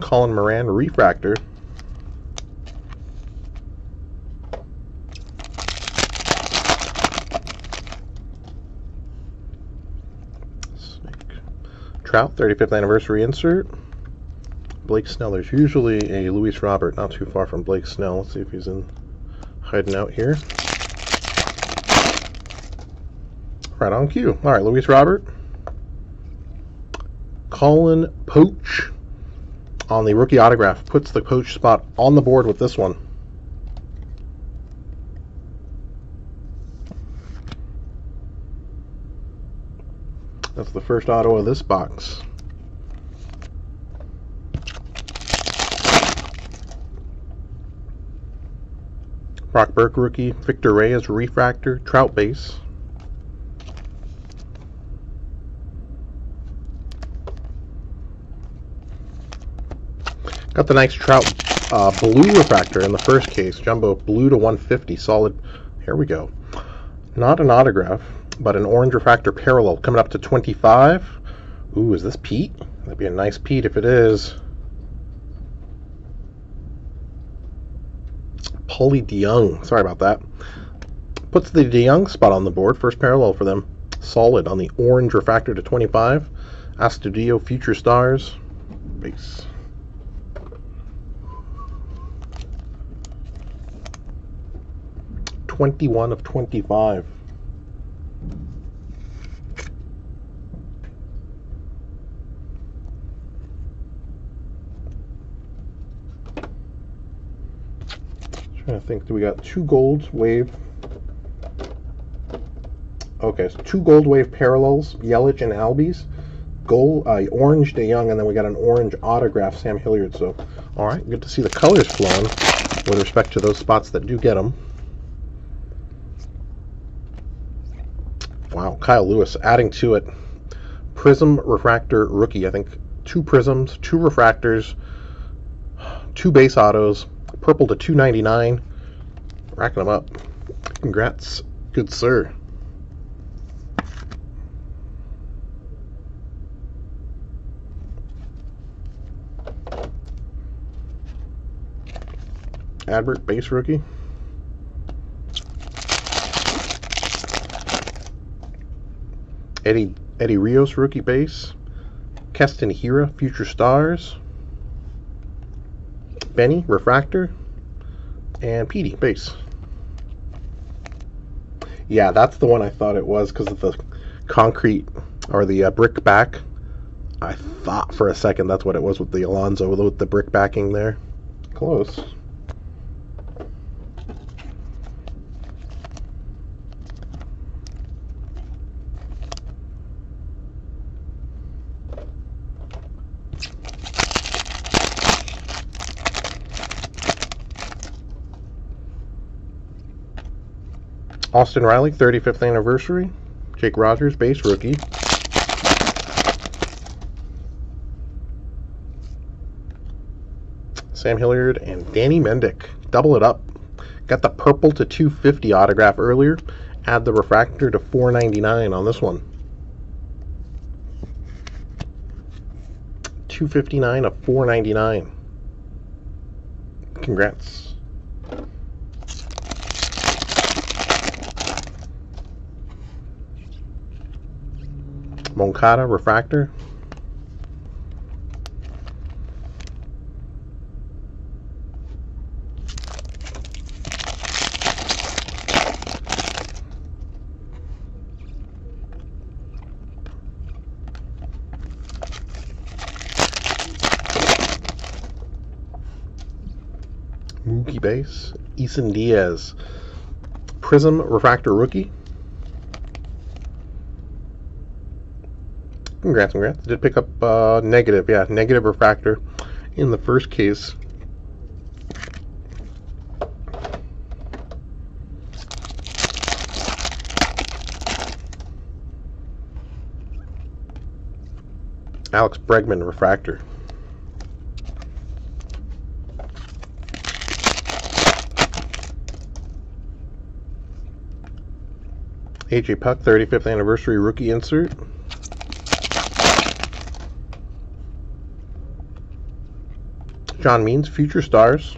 Colin Moran refractor. Trout 35th anniversary insert. Blake Snell. There's usually a Luis Robert not too far from Blake Snell. Let's see if he's in hiding out here. Right on cue. All right, Luis Robert. Colin Poche on the rookie autograph. Puts the Poche spot on the board with this one. That's the first auto of this box. Brock Burke rookie, Victor Reyes refractor, Trout base. Got the nice Trout uh, blue refractor in the first case, jumbo blue to 150, solid. Here we go. Not an autograph, but an orange refractor parallel coming up to 25. Ooh, is this Pete? That'd be a nice Pete if it is. Paulie DeJong. Sorry about that. Puts the DeJong spot on the board. First parallel for them. Solid on the orange refractor to 25. Astudillo Future Stars. Base. Twenty-one of twenty-five. To think. We got two gold wave? Okay, so two gold wave parallels, Yelich and Albies. Gold, uh, orange DeJong, and then we got an orange autograph, Sam Hilliard. So, all right, good to see the colors flowing with respect to those spots that do get them. Wow, Kyle Lewis adding to it. Prism refractor rookie. I think two prisms, two refractors, two base autos, Purple to 299. Racking them up. Congrats, good sir. Adbert, base rookie. Eddie Eddie Rios, rookie base. Keston Hiura, future stars. Benny, refractor, and Petey, base. Yeah, that's the one I thought it was because of the concrete or the uh, brick back. I thought for a second that's what it was with the Alonso with the brick backing there. Close. Austin Riley, 35th anniversary. Jake Rogers, base rookie. Sam Hilliard and Danny Mendick. Double it up. Got the purple to 250 autograph earlier. Add the refractor to 499 on this one. 259 of 499. Congrats. Moncada refractor. Mookie base. Isan Diaz. Prism refractor rookie. Congrats, congrats. Did pick up uh, negative, yeah, negative refractor in the first case. Alex Bregman refractor. AJ Puk 35th anniversary rookie insert. John Means, Future Stars.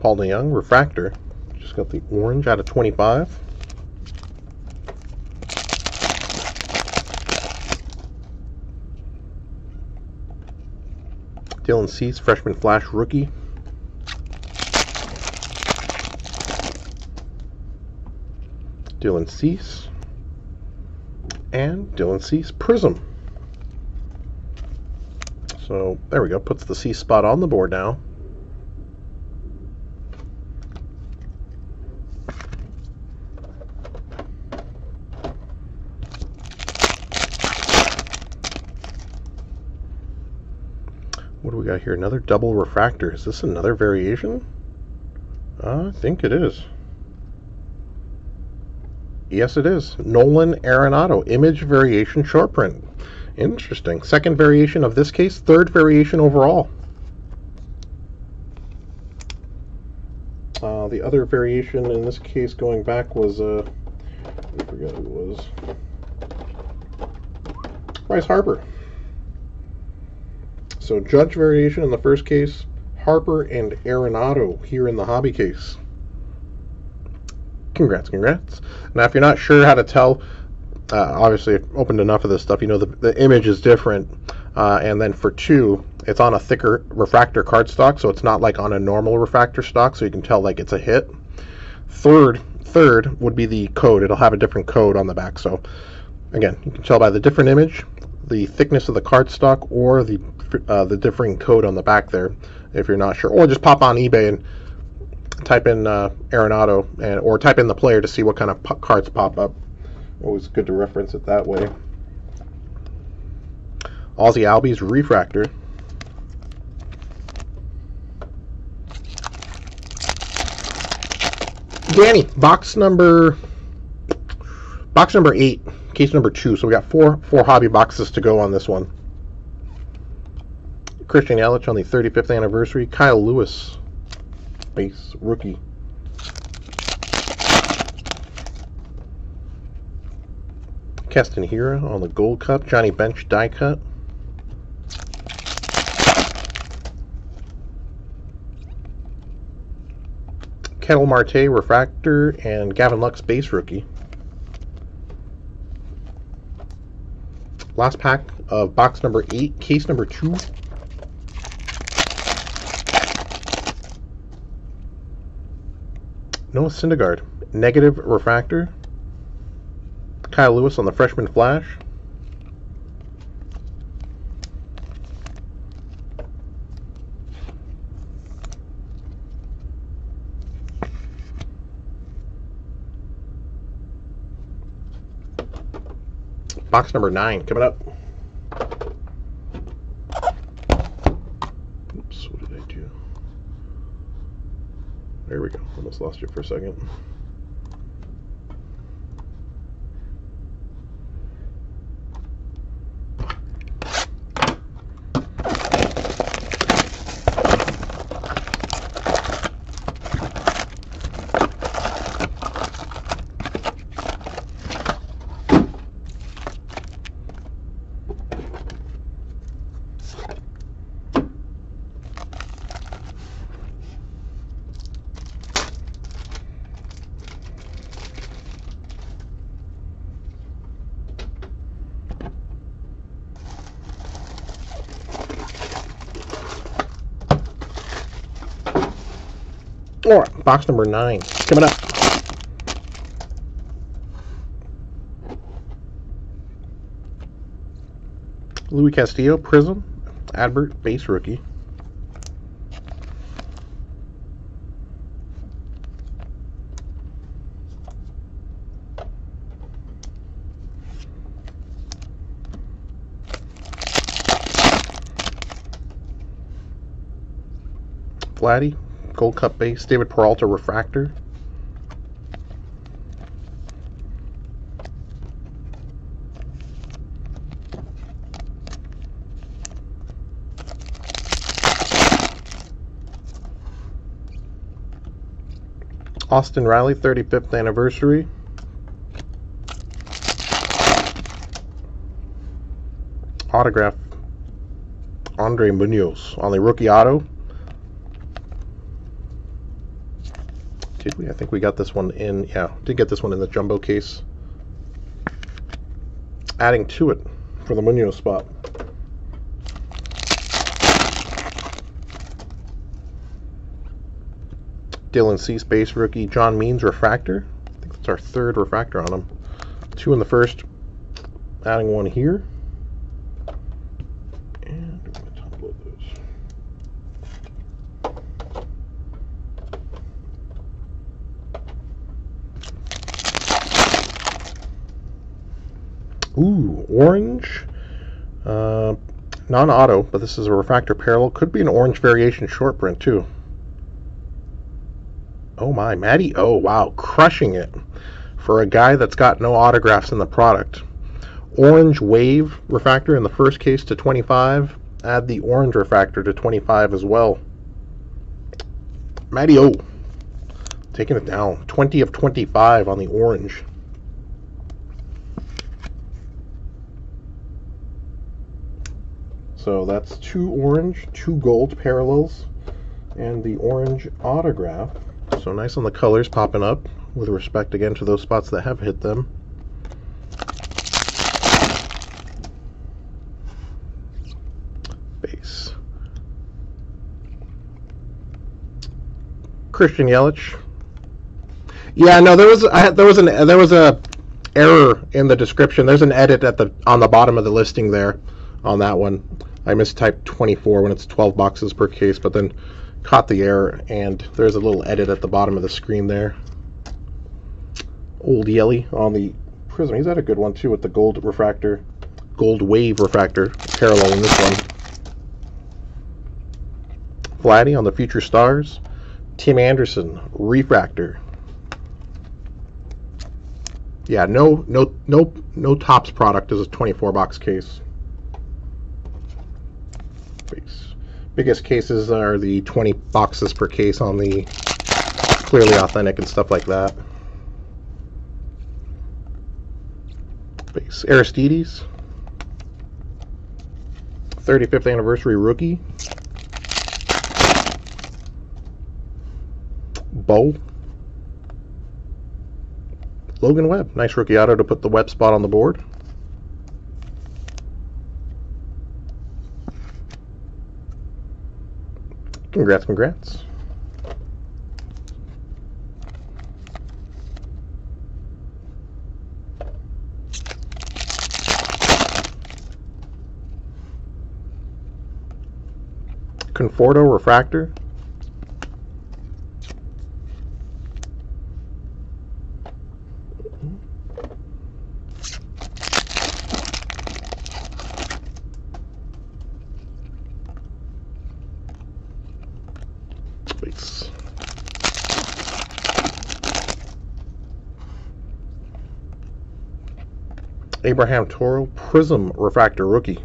Paul DeJong, Refractor. Just got the orange out of 25. Dylan Cease, Freshman Flash Rookie. Dylan Cease, and Dylan Cease Prism. So there we go, puts the C spot on the board now. What do we got here? Another double refractor. Is this another variation? I think it is. Yes, it is. Nolan Arenado, image variation short print. Interesting. Second variation of this case, third variation overall. Uh, the other variation in this case going back was, uh, I forget who it was. Bryce Harper. So Judge variation in the first case, Harper and Arenado here in the hobby case congrats, congrats. Now, if you're not sure how to tell, uh, obviously, opened enough of this stuff, you know the, the image is different. Uh, and then for two, it's on a thicker refractor cardstock, so it's not like on a normal refractor stock, so you can tell like it's a hit. Third, third would be the code. It'll have a different code on the back. So again, you can tell by the different image, the thickness of the cardstock, or the uh, the differing code on the back there. If you're not sure, or just pop on eBay and type in uh, Arenado and or type in the player to see what kind of cards pop up. Always good to reference it that way. Ozzie Albies Refractor. Danny, box number box number eight, case number two. So we got four four hobby boxes to go on this one. Christian Yelich on the 35th anniversary. Kyle Lewis base rookie. Castanheira on the Gold Cup. Johnny Bench die cut. Ketel Marte Refractor and Gavin Lux base rookie. Last pack of box number 8, case number 2. No Syndergaard. Negative Refractor. Kyle Lewis on the Freshman Flash. Box number nine coming up. There we go. Almost lost you for a second. Box number nine coming up. Luis Castillo, Prism, Adbert, base rookie. Vladdy, Gold Cup base, David Peralta refractor. Austin Riley, 35th anniversary. Autograph Andre Munoz on the rookie auto. Did we? I think we got this one in. Yeah, did get this one in the jumbo case. Adding to it for the Munoz spot. Dylan Cease base rookie. John Means refractor. I think that's our third refractor on him. Two in the first. Adding one here. And we're going to top load those. Ooh, orange. Uh, non-auto, but this is a refractor parallel. Could be an orange variation short print too. Oh my, Matty Oh, wow, crushing it for a guy that's got no autographs in the product. Orange Wave refractor in the first case to 25. Add the orange refractor to 25 as well. Matty O, taking it down. 20 of 25 on the orange. So that's two orange, two gold parallels, and the orange autograph. So nice on the colors popping up with respect again to those spots that have hit them. Base. Christian Yelich. Yeah, no, there was I, there was an there was a error in the description. There's an edit at the on the bottom of the listing there on that one. I mistyped 24 when it's 12 boxes per case, but then caught the error, and there's a little edit at the bottom of the screen there. Old Yelly on the Prism. He's had a good one too with the gold refractor, gold wave refractor parallel in this one. Vladdy on the Future Stars. Tim Anderson refractor. Yeah, no, no, no, no Topps product is a 24 box case. Base. Biggest cases are the 20 boxes per case on the clearly authentic and stuff like that. Base. Aristides. 35th anniversary rookie. Bo Logan Webb, nice rookie auto to put the Webb spot on the board. Congrats, congrats. Conforto Refractor. Abraham Toro Prism Refractor Rookie.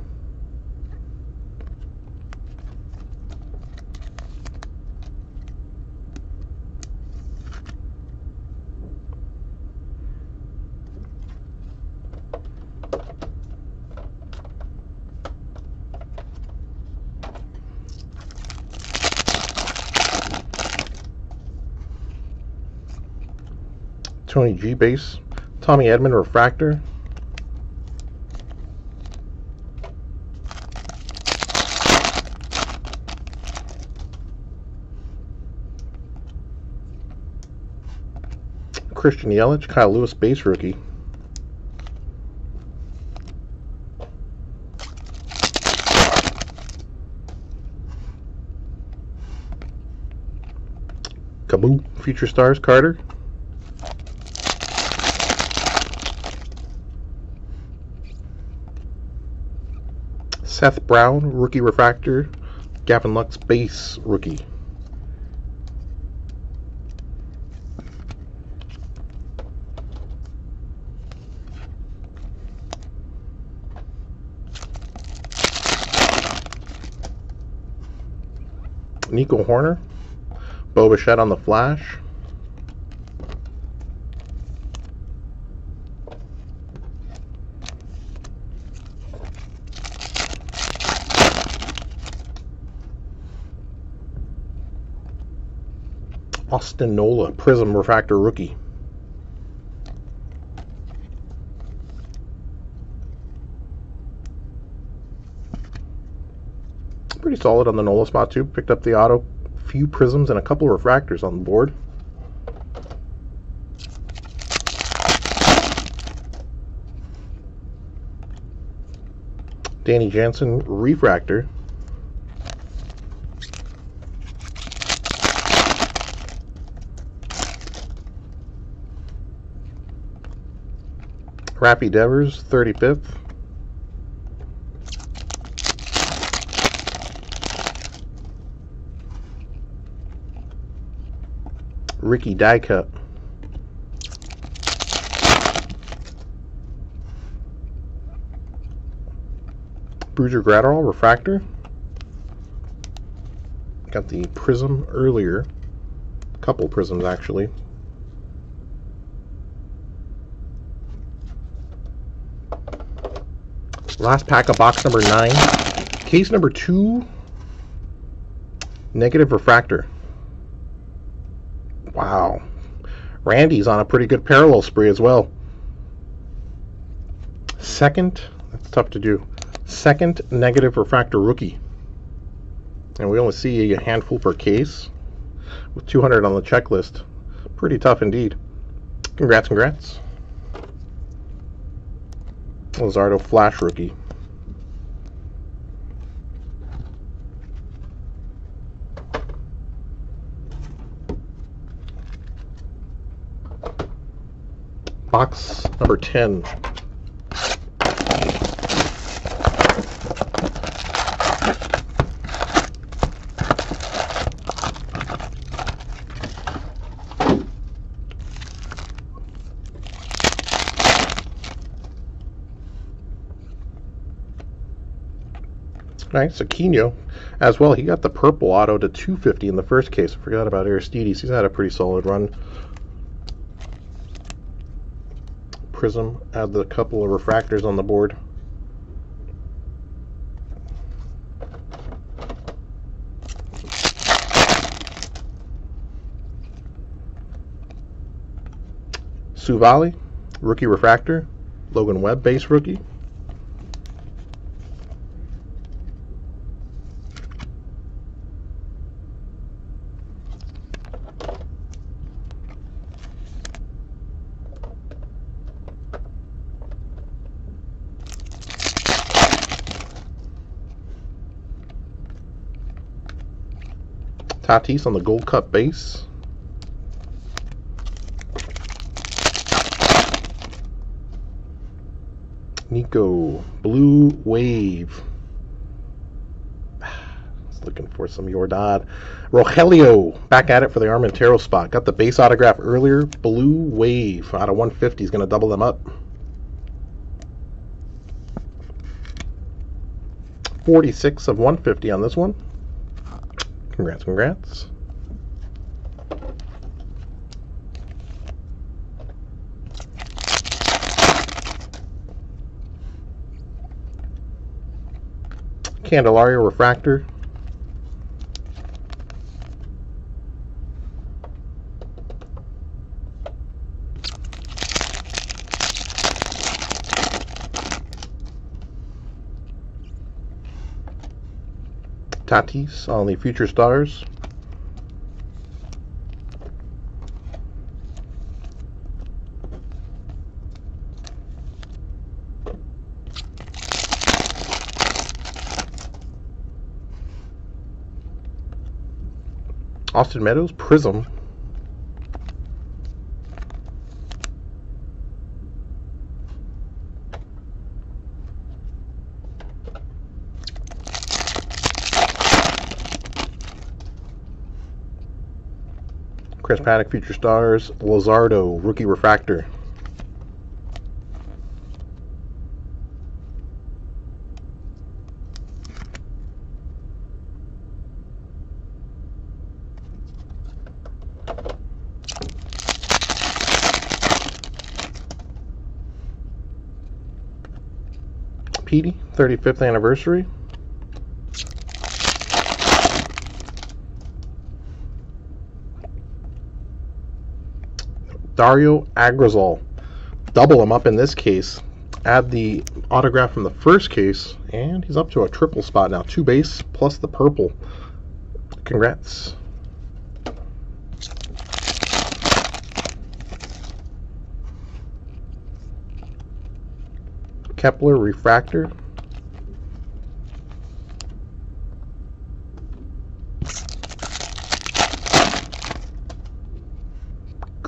Tony G base, Tommy Edman refractor. Christian Yelich, Kyle Lewis base rookie. Kaboo, Future Stars Carter. Seth Brown, rookie refractor. Gavin Lux, base rookie. Nico Hoerner, Bo Bichette on the flash. Austin Nola, Prism Refractor rookie. Pretty solid on the Nola spot too. Picked up the auto, few prisms and a couple of refractors on the board. Danny Jansen refractor. Raffy Devers, 35th. Ricky Cut. Brusdar Graterol Refractor. Got the Prism earlier. Couple Prisms, actually. Last pack of box number nine. Case number two. Negative refractor. Wow. Randy's on a pretty good parallel spree as well. Second, that's tough to do. Second negative refractor rookie. And we only see a handful per case with 200 on the checklist. Pretty tough indeed. Congrats, congrats. Luzardo Flash rookie. Box number 10. Nice, Aquino as well. He got the purple auto to 250 in the first case. I forgot about Aristides. He's had a pretty solid run. Prism had the couple of refractors on the board. Suvali, rookie refractor. Logan Webb, base rookie. Tatis on the Gold Cup base. Nico, Blue Wave. Looking for some Yordan. Rogelio, back at it for the Armentero spot. Got the base autograph earlier. Blue Wave out of 150 is going to double them up. 46 of 150 on this one. Congrats, congrats. Candelario refractor. Tatis on the Future Stars. Austin Meadows, Prism. Paddack, Future Stars, Luzardo, Rookie Refractor. Petey, 35th anniversary. Dario Agrazal. Double him up in this case. Add the autograph from the first case, and he's up to a triple spot now. Two base plus the purple. Congrats. Kepler Refractor.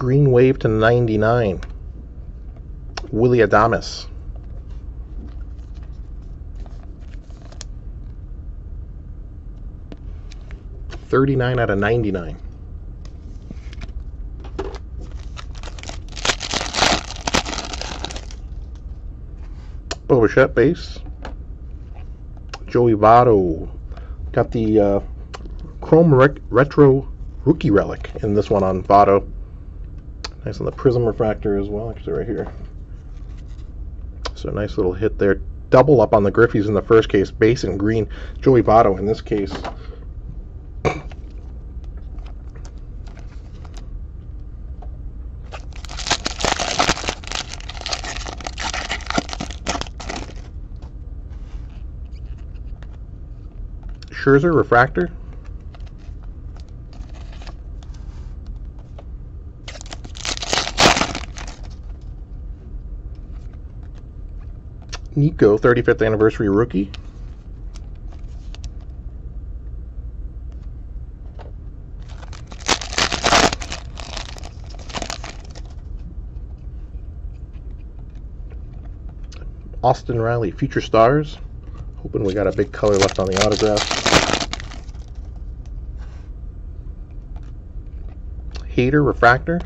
Green Wave to 99. Willy Adames. Thirty-nine out of ninety-nine. Bo Bichette base. Joey Votto. Got the uh, Chrome Retro Rookie Relic in this one on Votto. Nice on the Prism Refractor as well, actually right here. So nice little hit there. Double up on the Griffeys in the first case. Base and green. Joey Votto in this case. Scherzer refractor. Nico, 35th anniversary rookie. Austin Riley, Future Stars. Hoping we got a big color left on the autograph. Hader Refractor.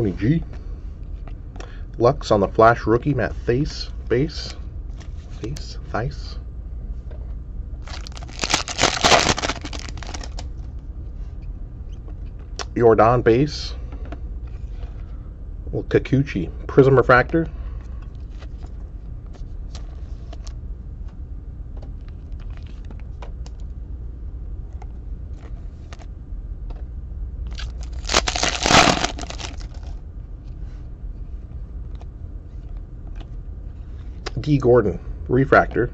Tony G. Lux on the Flash rookie, Matt Thaiss, base. Thaiss, Thaiss. Yordan base. Well, Kikuchi. Prism Refractor. Gordon, refractor.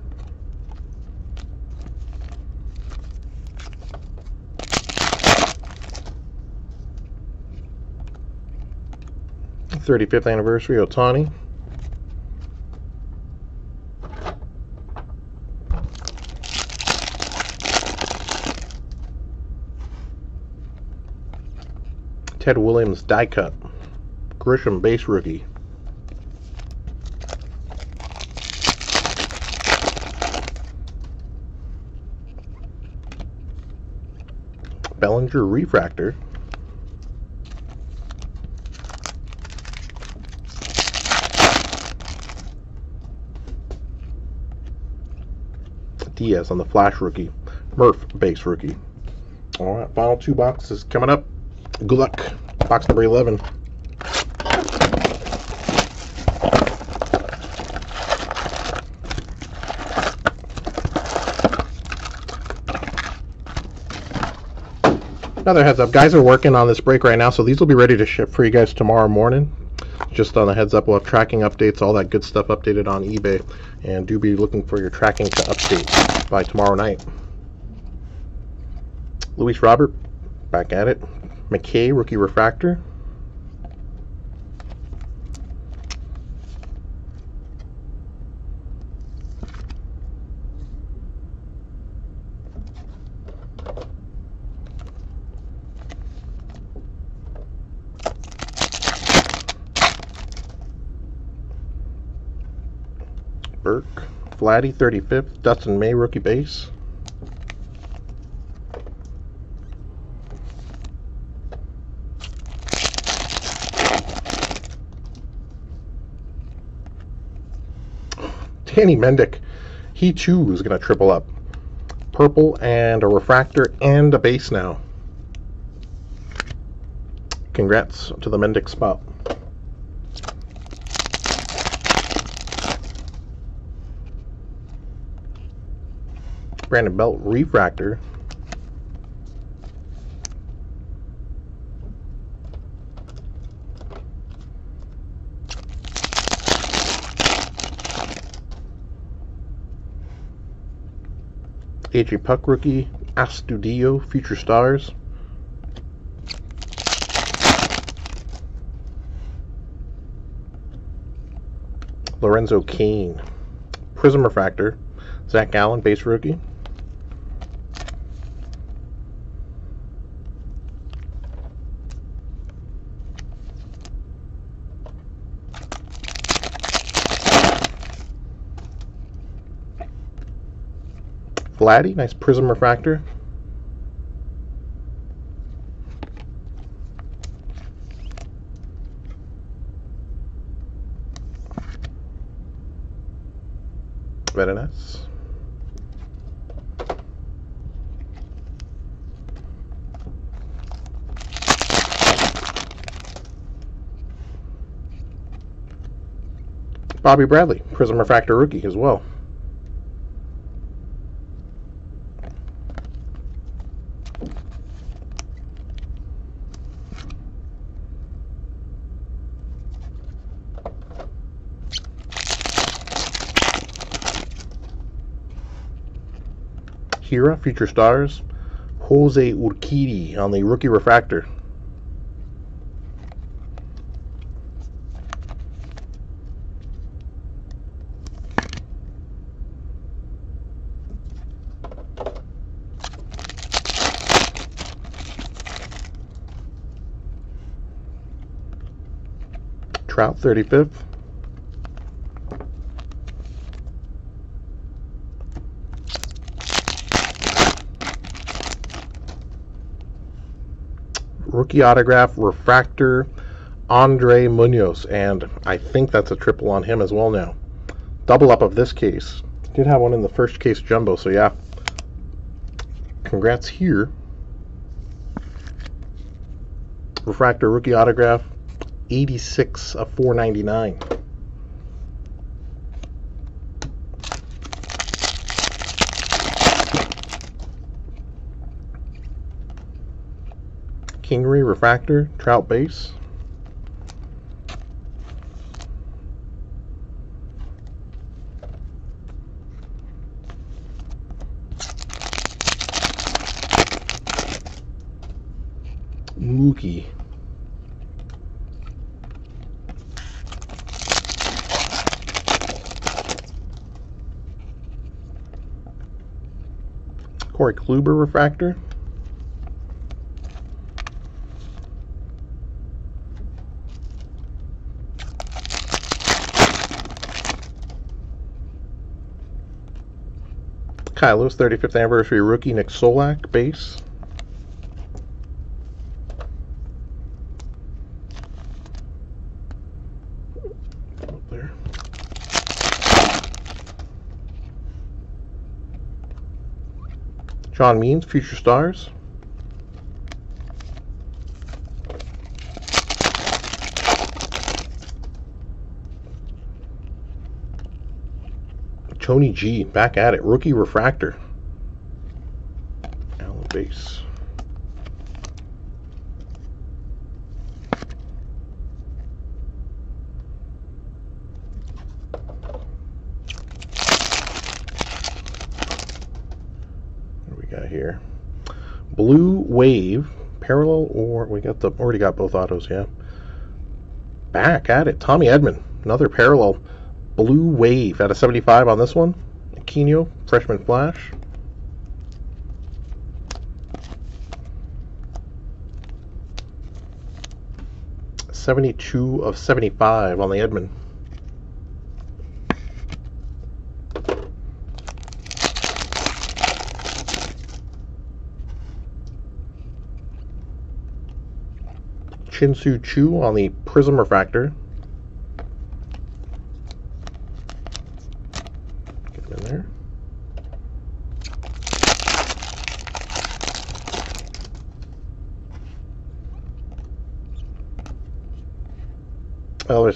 Thirty-fifth anniversary Ohtani. Ted Williams die cut. Grisham base rookie. Refractor. Diaz on the flash rookie. Murph base rookie. All right, final two boxes coming up. Good luck. Box number 11. Another heads up, guys are working on this break right now, so these will be ready to ship for you guys tomorrow morning. Just on the heads up, we'll have tracking updates, all that good stuff updated on eBay, and do be looking for your tracking to update by tomorrow night. Luis Robert, back at it. McKay, rookie refractor. Burke, Vladdy, 35th, Dustin May, rookie base. Danny Mendick, he too is going to triple up. Purple and a refractor and a base now. Congrats to the Mendick spot. Brandon Belt refractor. AJ Puk rookie, Astudillo, Future Stars. Lorenzo Cain, Prism Refractor, Zach Allen, base rookie. Vladdy, nice prism refractor. Very nice. Bobby Bradley, Prism Refractor rookie as well. Hiura, Future Stars. Jose Urquidy on the Rookie Refractor. Trout, 35th. Rookie autograph refractor Andre Munoz, and I think that's a triple on him as well now. Double up of this case. Did have one in the first case jumbo, so yeah. Congrats here. Refractor rookie autograph, 86 of 499. Kingery Refractor, Trout Base. Mookie. Corey Kluber Refractor. Kylos 35th anniversary rookie Nick Solak base. There. John Means, Future Stars. Tony G, back at it. Rookie Refractor. Allen base. What do we got here? Blue Wave, parallel, or we got the already got both autos, yeah. Back at it. Tommy Edman, another parallel. Blue Wave out of 75 on this one. Aquino, freshman flash. Seventy-two of seventy-five on the Edman. Shin-Soo Choo on the Prizm Refractor. Get him in there.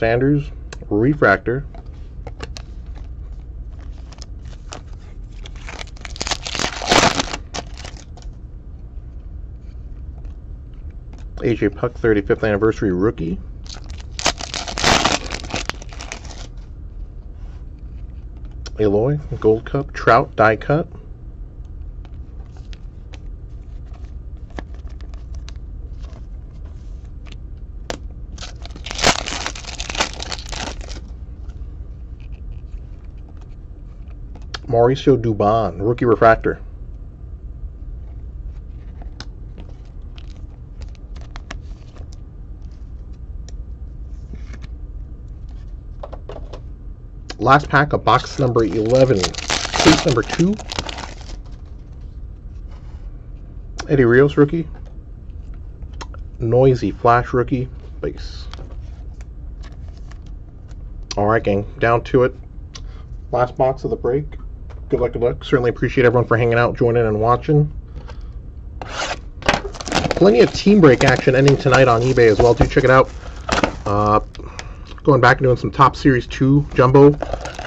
Elvis Andrus, Refractor. AJ Puk 35th anniversary rookie. Eloy Gold Cup Trout die cut. Mauricio Dubon rookie refractor. Last pack of box number 11. Case number 2. Eddie Rios rookie. Neuse Flash rookie. Base. Alright, gang. Down to it. Last box of the break. Good luck, good luck. Certainly appreciate everyone for hanging out, joining, and watching. Plenty of team break action ending tonight on eBay as well. Do check it out. Uh, going back and doing some Topps series 2 jumbo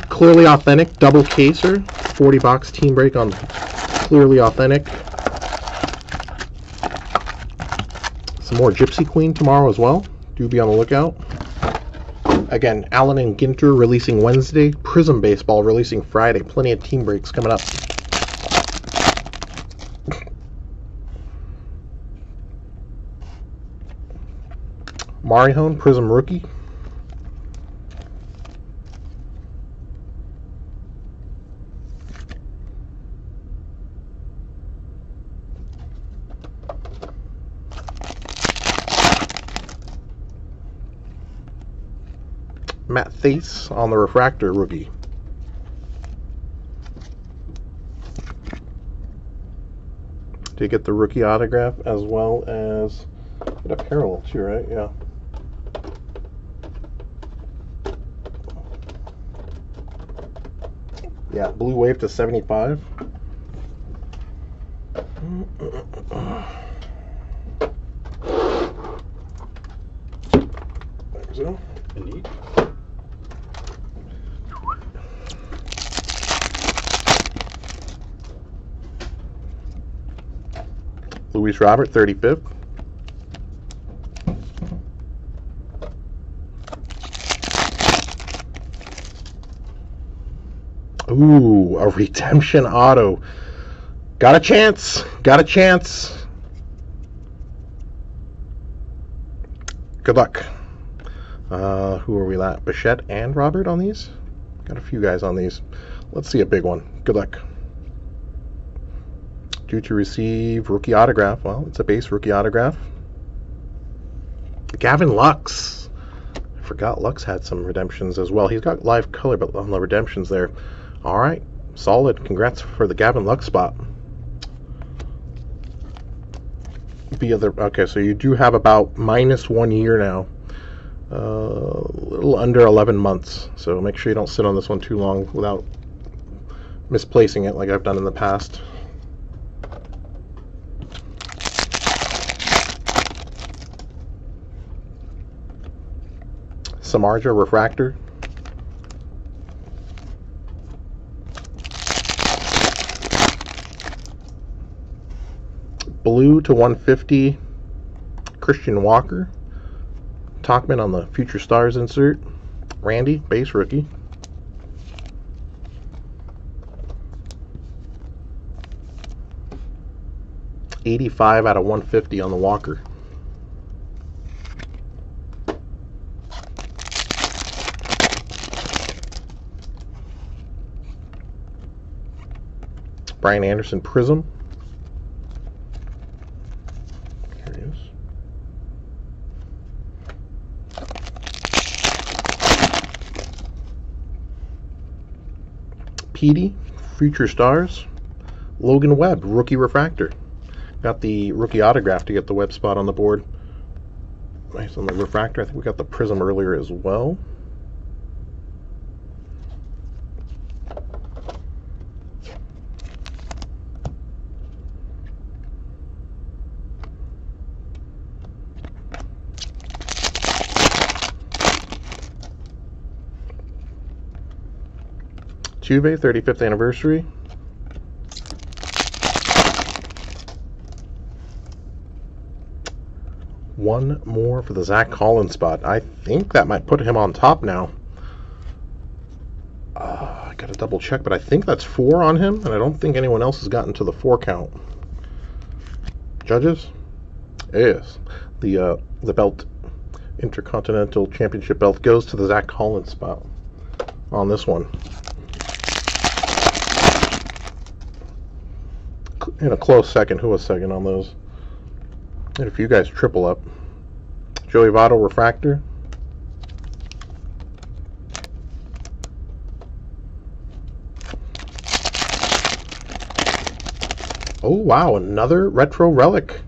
clearly authentic double caser 40 box team break on clearly authentic some more gypsy queen tomorrow as well do be on the lookout again allen and ginter releasing wednesday Prizm baseball releasing friday. Plenty of team breaks coming up. Marihone Prizm Rookie Matt Thaiss on the refractor rookie. To get the rookie autograph as well as get a parallel too, right? Yeah. Yeah, blue wave to 75. There we go. Luis Robert, 35th. Ooh, a redemption auto. Got a chance. Got a chance. Good luck. Uh, who are we at? Bichette and Robert on these? Got a few guys on these. Let's see a big one. Good luck. Due to receive rookie autograph. Well, it's a base rookie autograph. Gavin Lux. I forgot Lux had some redemptions as well. He's got live color, but on the redemptions there. All right, solid. Congrats for the Gavin Lux spot. Via other okay, so you do have about minus one year now. Uh, a little under 11 months. So make sure you don't sit on this one too long without misplacing it like I've done in the past. Samardzija Refractor. Blue to 150, Christian Walker. Talkman on the Future Stars insert. Randy, base rookie. Eighty-five out of one fifty on the Walker. Brian Anderson Prizm. Here he is. Petey, Future Stars. Logan Webb, Rookie Refractor. Got the rookie autograph to get the Webb spot on the board. Nice on the refractor. I think we got the Prizm earlier as well. Tuve, 35th anniversary. One more for the Zack Collins spot. I think that might put him on top now. Uh, I gotta double check, but I think that's four on him, and I don't think anyone else has gotten to the four count. Judges? Yes. The uh, the belt, Intercontinental Championship belt, goes to the Zach Collins spot on this one. In a close second. Who was second on those? And if you guys triple up. Joey Votto Refractor. Oh, wow. Another Retro Relic.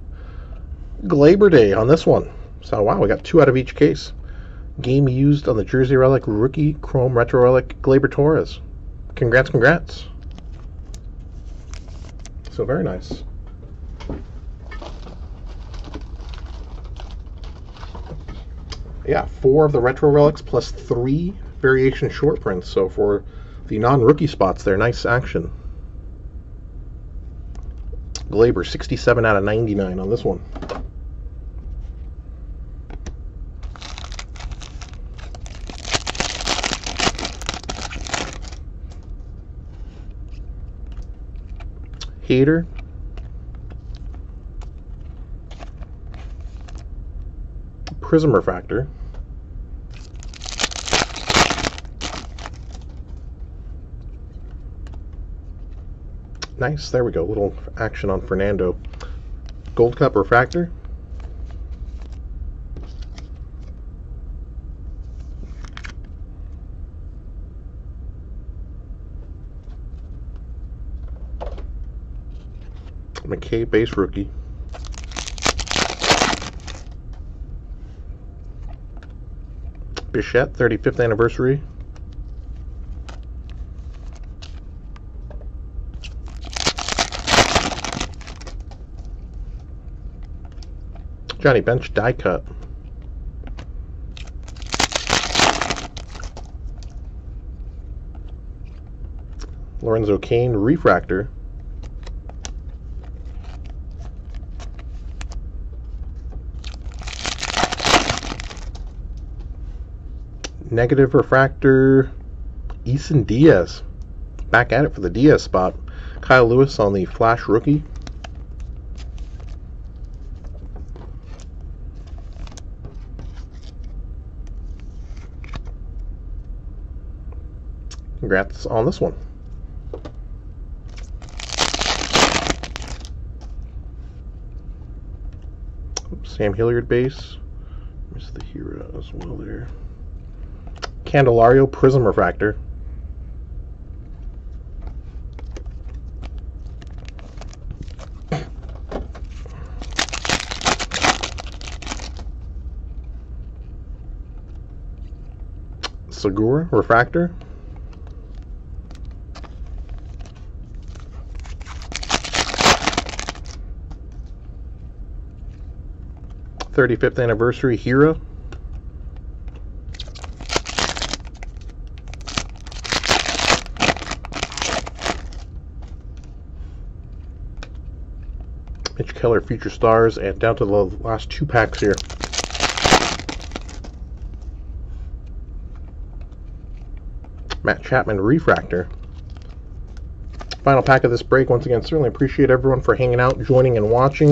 Gleyber Day on this one. So, wow, we got two out of each case. Game used on the Jersey Relic Rookie Chrome Retro Relic Gleyber Torres. Congrats, congrats. So very nice. Yeah, four of the retro relics plus three variation short prints. So for the non-rookie spots there, nice action. Gleyber, 67 out of 99 on this one. Hader. Prism Refractor. Nice, there we go. Little action on Fernando. Gold Cup Refractor. McKay base rookie. Bichette, 35th anniversary. Johnny Bench die cut. Lorenzo Cain refractor. negative refractor, Isan Diaz. Back at it for the Diaz spot. Kyle Lewis on the Flash rookie. Congrats on this one. Sam Hilliard base. Missed the hero as well there. Candelario Prism Refractor. Segura Refractor. Thirty-fifth anniversary Hero. Future Stars and down to the last two packs here. Matt Chapman Refractor. Final pack of this break. Once again, certainly appreciate everyone for hanging out, joining, and watching.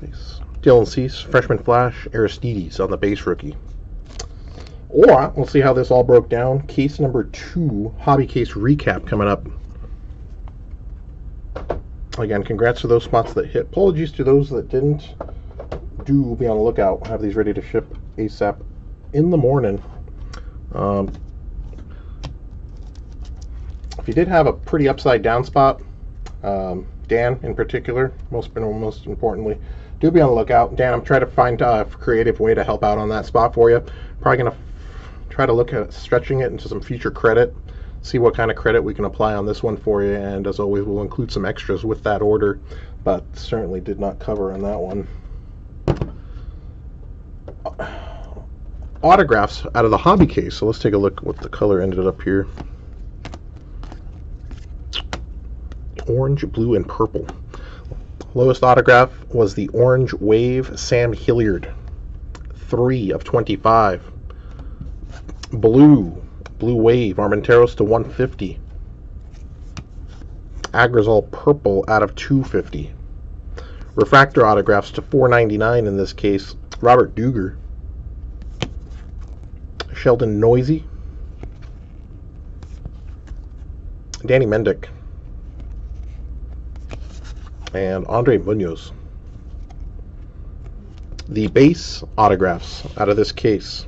Base. Dylan Cease, Freshman Flash, Aristides on the base rookie. Or, we'll see how this all broke down. Case number two, hobby case recap coming up. Again, congrats to those spots that hit. Apologies to those that didn't. Do be on the lookout. have these ready to ship ASAP in the morning. Um, if you did have a pretty upside down spot, um, Dan in particular, most most importantly, do be on the lookout. Dan, I'm trying to find a creative way to help out on that spot for you. Probably gonna try to look at stretching it into some future credit, see what kind of credit we can apply on this one for you, and as always, we'll include some extras with that order, but certainly did not cover on that one autographs out of the hobby case. So let's take a look what the color ended up here. Orange, blue, and purple. Lowest autograph was the Orange Wave Sam Hilliard. 3 of 25. Blue, Blue Wave, Armenteros to 150. Agrizol Purple out of 250. Refractor autographs to 499 in this case. Robert Dugger. Sheldon Neuse. Danny Mendick, and Andre Munoz. The base autographs out of this case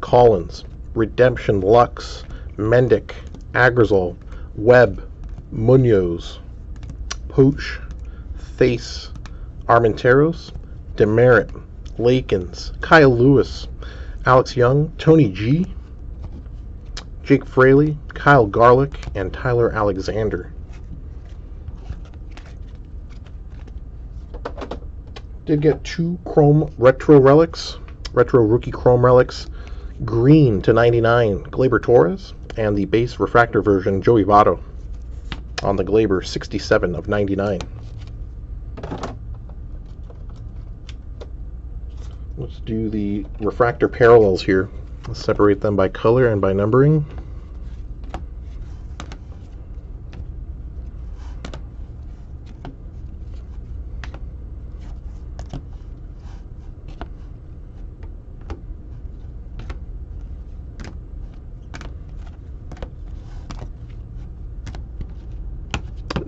Collins, Redemption Lux, Mendick, Agrizol, Webb, Munoz, Pooch, Thaiss, Armenteros, Demeritte, Lakins, Kyle Lewis, Alex Young, Tony G, Jake Fraley, Kyle Garlick, and Tyler Alexander. Did get two Chrome Retro Relics, Retro Rookie Chrome Relics, Green to 99, Gleyber Torres, and the base refractor version, Joey Votto, on the Gleyber 67 of 99. Let's do the refractor parallels here. Let's separate them by color and by numbering.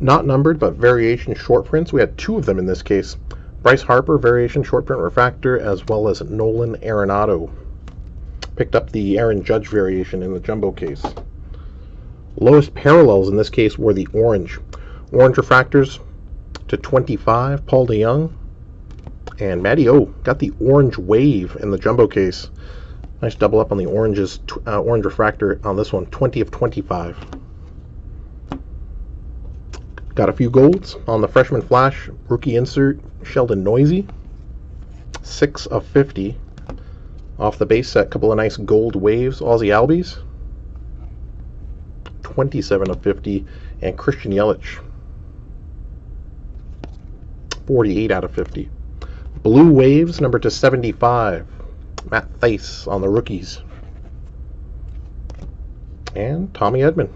Not numbered, but variation short prints. We had two of them in this case. Bryce Harper variation short print refractor as well as Nolan Arenado. Picked up the Aaron Judge variation in the jumbo case. Lowest parallels in this case were the orange. Orange refractors to 25, Paul DeJong. And Matty O got the orange wave in the jumbo case. Nice double up on the oranges, uh, orange refractor on this one, 20 of 25. Got a few golds on the freshman flash rookie insert Sheldon Neuse. 6 of 50. Off the base set, couple of nice gold waves, Ozzie Albies. 27 of 50. And Christian Yelich. 48 out of 50. Blue Waves, number to 75. Matt Thaiss on the rookies. And Tommy Edman.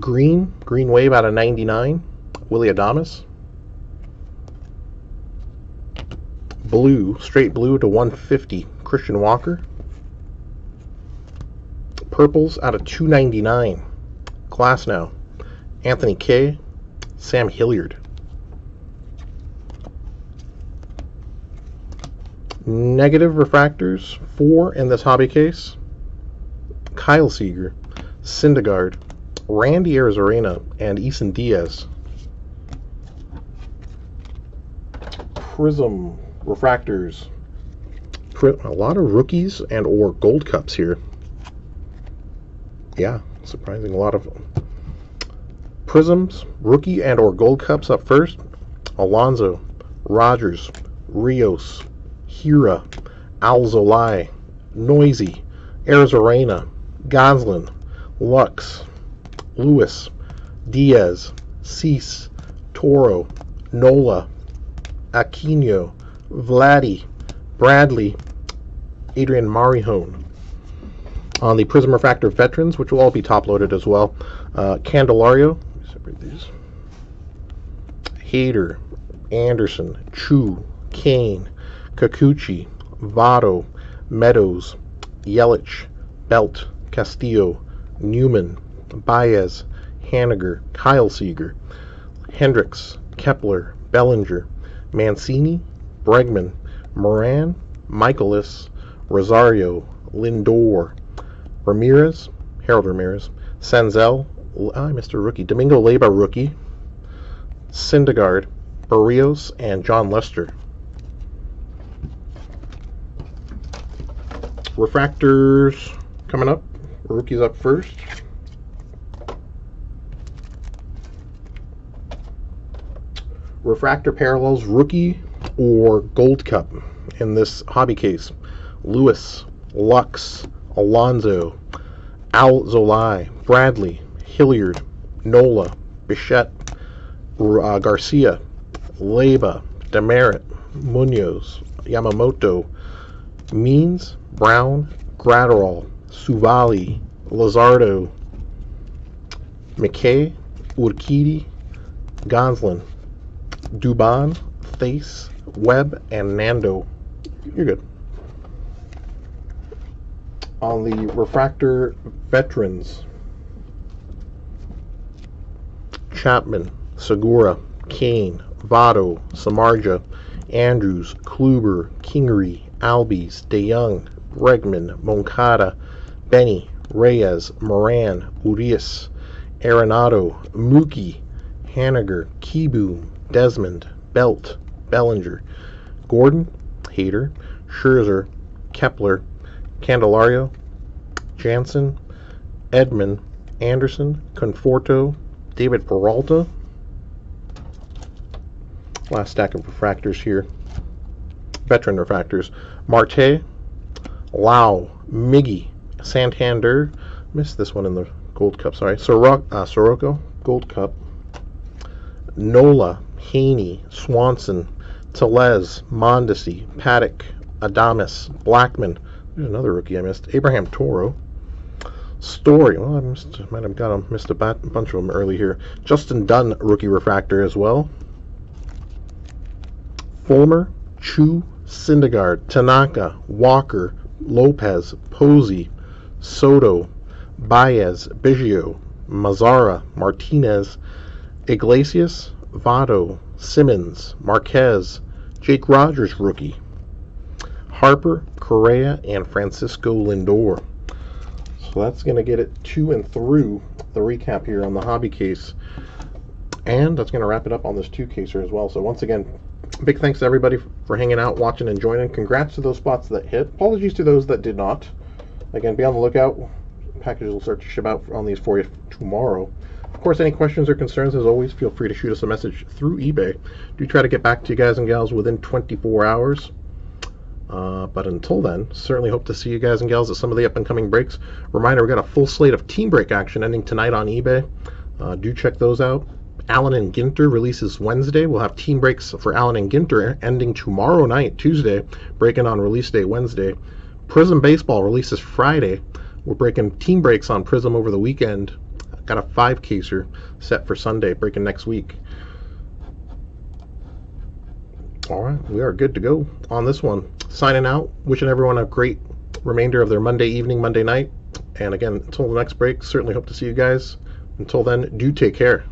Green, Green Wave out of 99. Willy Adames. Blue, straight blue to 150, Christian Walker. Purples out of 299, Glasnow, Anthony K, Sam Hilliard. Negative refractors, four in this hobby case. Kyle Seager, Syndergaard, Randy Arozarena, and Isan Diaz. Prizm refractors. A lot of rookies and or gold cups here. Yeah, surprising. A lot of Prizms, rookie and or gold cups up first. Alonso, Rogers, Rios, Hiura, Alzolay, Neuse, Arozarena, Gonsolin, Lux, Lewis, Diaz, Cease, Toro, Nola, Aquino, Vladdy, Bradley, Adrian Morejon. On the Prizm Refractor Veterans, which will all be top loaded as well, uh, Candelario, separate these, Hader, Anderson, Choo, Cain, Kikuchi, Votto, Meadows, Yelich, Belt, Castillo, Newman, Baez, Haniger, Kyle Seager, Hendricks, Kepler, Bellinger, Mancini, Bregman, Moran, Michaelis, Rosario, Lindor, Ramirez, Harold Ramirez, Senzel, a rookie, Domingo Leyba rookie, Syndergaard, Berrios, and Jon Lester. Refractors coming up. Rookies up first. Refractor Parallels Rookie or Gold Cup in this hobby case. Lewis, Lux, Alonso, Alzolay, Bradley, Hilliard, Nola, Bichette, uh, Garcia, Leyba, Demeritte, Munoz, Yamamoto, Means, Brown, Graterol, Suvali, Luzardo, McKay, Urquidy, Gonsolin, Dubon, Thaiss, Webb, and Nando. You're good. On the refractor veterans, Chapman, Segura, Cain, Votto, Samardzija, Andrus, Kluber, Kingery, Albies, DeJong, Bregman, Moncada, Benny, Reyes, Moran, Urias, Arenado, Mookie, Haniger, Kieboom, Desmond, Belt, Bellinger, Gordon, Hader, Scherzer, Kepler, Candelario, Jansen, Edman, Anderson, Conforto, David Peralta. Last stack of refractors here. Veteran refractors. Marte, Lau, Miggy, Santander. Missed this one in the Gold Cup, sorry. Soroc- uh, Soroka, Gold Cup. Nola, Haney, Swanson, Tellez, Mondesi, Paddack, Adames, Blackmon. There's another rookie I missed. Abraham Toro. Story. Well, I missed, might have got him, missed a bat, bunch of them early here. Justin Dunn, rookie refractor as well. Fulmer, Choo, Syndergaard, Tanaka, Walker, Lopez, Posey, Soto, Baez, Biggio, Mazara, Martinez, Iglesias, Votto, Simmons, Marquez, Jake Rogers rookie, Harper, Correa, and Francisco Lindor. So that's going to get it to and through the recap here on the hobby case. And that's going to wrap it up on this two caser as well. So once again, big thanks to everybody for hanging out, watching, and joining. Congrats to those spots that hit. Apologies to those that did not. Again, be on the lookout. Packages will start to ship out on these for you tomorrow. Of course, any questions or concerns, as always, feel free to shoot us a message through eBay. Do try to get back to you guys and gals within 24 hours. Uh, but until then, certainly hope to see you guys and gals at some of the up and coming breaks. Reminder, we got a full slate of team break action ending tonight on eBay. Uh, do check those out. Allen and Ginter releases Wednesday. We'll have team breaks for Allen and Ginter ending tomorrow night, Tuesday, breaking on release day Wednesday. Prizm Baseball releases Friday. We're breaking team breaks on Prizm over the weekend. Got a five caser set for Sunday, breaking next week. All right, we are good to go on this one. Signing out, wishing everyone a great remainder of their Monday evening, Monday night. And again, until the next break, certainly hope to see you guys. Until then, do take care.